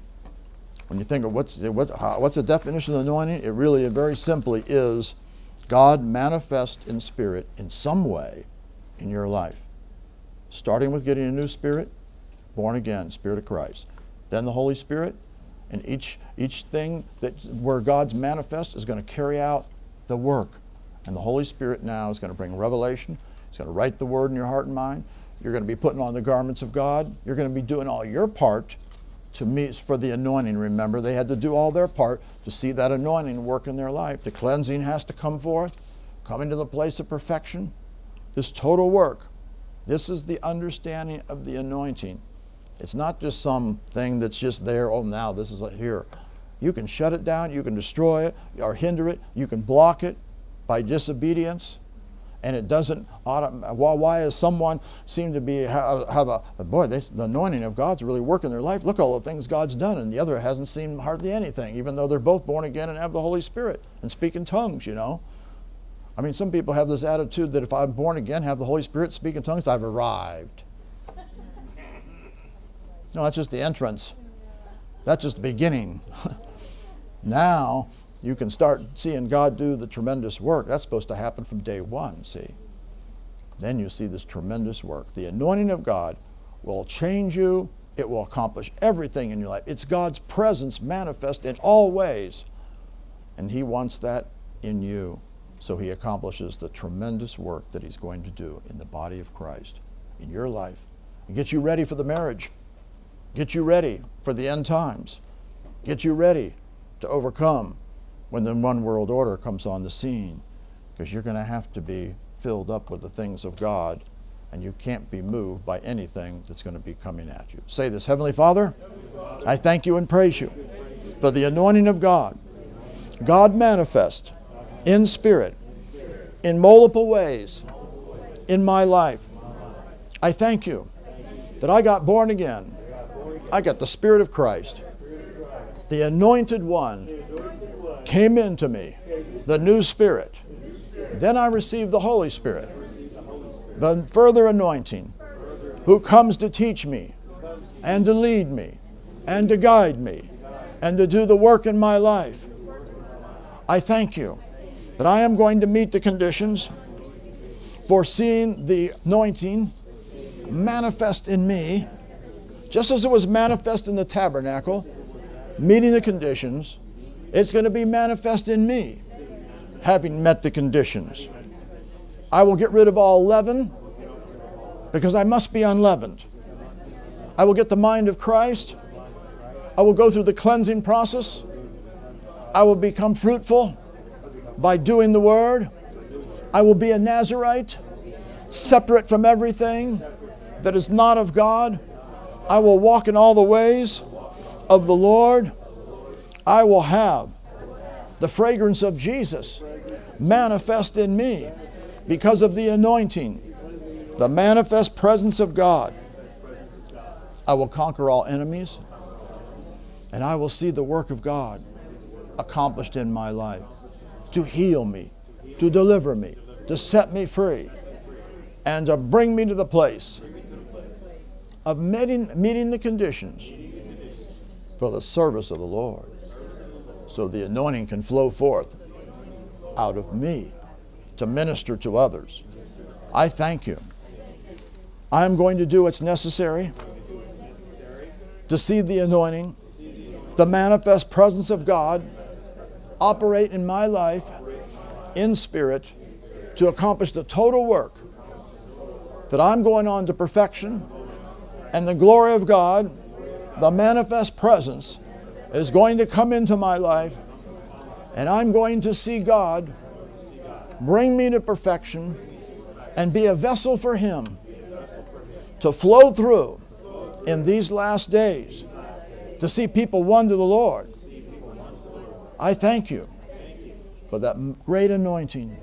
when you think of what's, what, how, what's the definition of anointing, it really very simply is God manifest in spirit in some way in your life. Starting with getting a new spirit, born again, Spirit of Christ. Then the Holy Spirit, and each, each thing that where God's manifest is going to carry out the work. And the Holy Spirit now is going to bring revelation. He's going to write the word in your heart and mind. You're going to be putting on the garments of God. You're going to be doing all your part to meet for the anointing. Remember, they had to do all their part to see that anointing work in their life. The cleansing has to come forth, coming to the place of perfection. This total work. This is the understanding of the anointing. It's not just something that's just there, oh, now this is here. You can shut it down, you can destroy it, or hinder it, you can block it by disobedience and it doesn't why, why does someone seem to be have, a boy they, the anointing of god's really working in their life look all the things god's done and the other hasn't seen hardly anything even though they're both born again and have the holy spirit and speak in tongues you know i mean some people have this attitude that if i'm born again have the holy spirit speak in tongues i've arrived no that's just the entrance that's just the beginning now you can start seeing God do the tremendous work. That's supposed to happen from day one, see? Then you see this tremendous work. The anointing of God will change you, it will accomplish everything in your life. It's God's presence manifest in all ways. And He wants that in you. So He accomplishes the tremendous work that He's going to do in the body of Christ, in your life, and get you ready for the marriage, get you ready for the end times, get you ready to overcome when the one world order comes on the scene because you're going to have to be filled up with the things of God and you can't be moved by anything that's going to be coming at you. Say this Heavenly Father, I thank you and praise you for the anointing of God. God manifest in spirit in multiple ways in my life. I thank you that I got born again. I got the Spirit of Christ, the anointed one came into me, the new Spirit. Then I received the Holy Spirit, the further anointing, who comes to teach me and to lead me and to guide me and to do the work in my life. I thank you that I am going to meet the conditions for seeing the anointing manifest in me, just as it was manifest in the tabernacle, meeting the conditions it's going to be manifest in me, having met the conditions. I will get rid of all leaven because I must be unleavened. I will get the mind of Christ. I will go through the cleansing process. I will become fruitful by doing the word. I will be a Nazarite, separate from everything that is not of God. I will walk in all the ways of the Lord. I will have the fragrance of Jesus manifest in me because of the anointing, the manifest presence of God. I will conquer all enemies. and I will see the work of God accomplished in my life to heal me, to deliver me, to set me free, and to bring me to the place of meeting, meeting the conditions for the service of the Lord so the anointing can flow forth out of me to minister to others. I thank you. I am going to do what's necessary to see the anointing, the manifest presence of God operate in my life in spirit to accomplish the total work that I'm going on to perfection and the glory of God, the manifest presence, is going to come into my life and I'm going to see God bring me to perfection and be a vessel for Him to flow through in these last days to see people won to the Lord. I thank you for that great anointing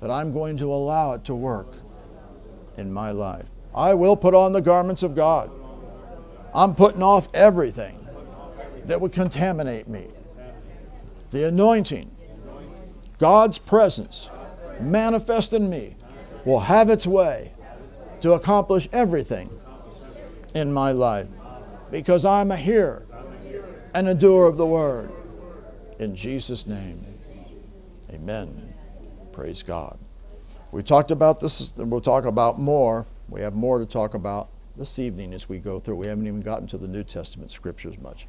that I'm going to allow it to work in my life. I will put on the garments of God. I'm putting off everything that would contaminate me. The anointing, God's presence manifest in me, will have its way to accomplish everything in my life because I'm a hearer and a doer of the word. In Jesus' name, amen. Praise God. We talked about this, and we'll talk about more. We have more to talk about this evening as we go through. We haven't even gotten to the New Testament scriptures much.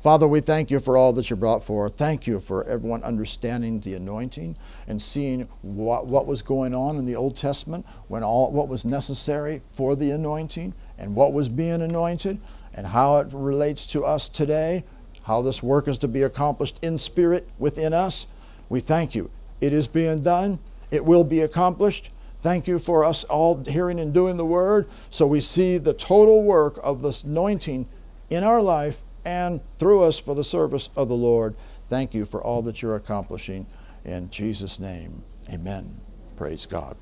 Father, we thank you for all that you brought forth. Thank you for everyone understanding the anointing and seeing what, what was going on in the Old Testament, when all what was necessary for the anointing and what was being anointed, and how it relates to us today, how this work is to be accomplished in spirit within us. We thank you. It is being done. It will be accomplished. Thank you for us all hearing and doing the word so we see the total work of this anointing in our life and through us for the service of the Lord. Thank you for all that you're accomplishing. In Jesus' name, amen. Praise God.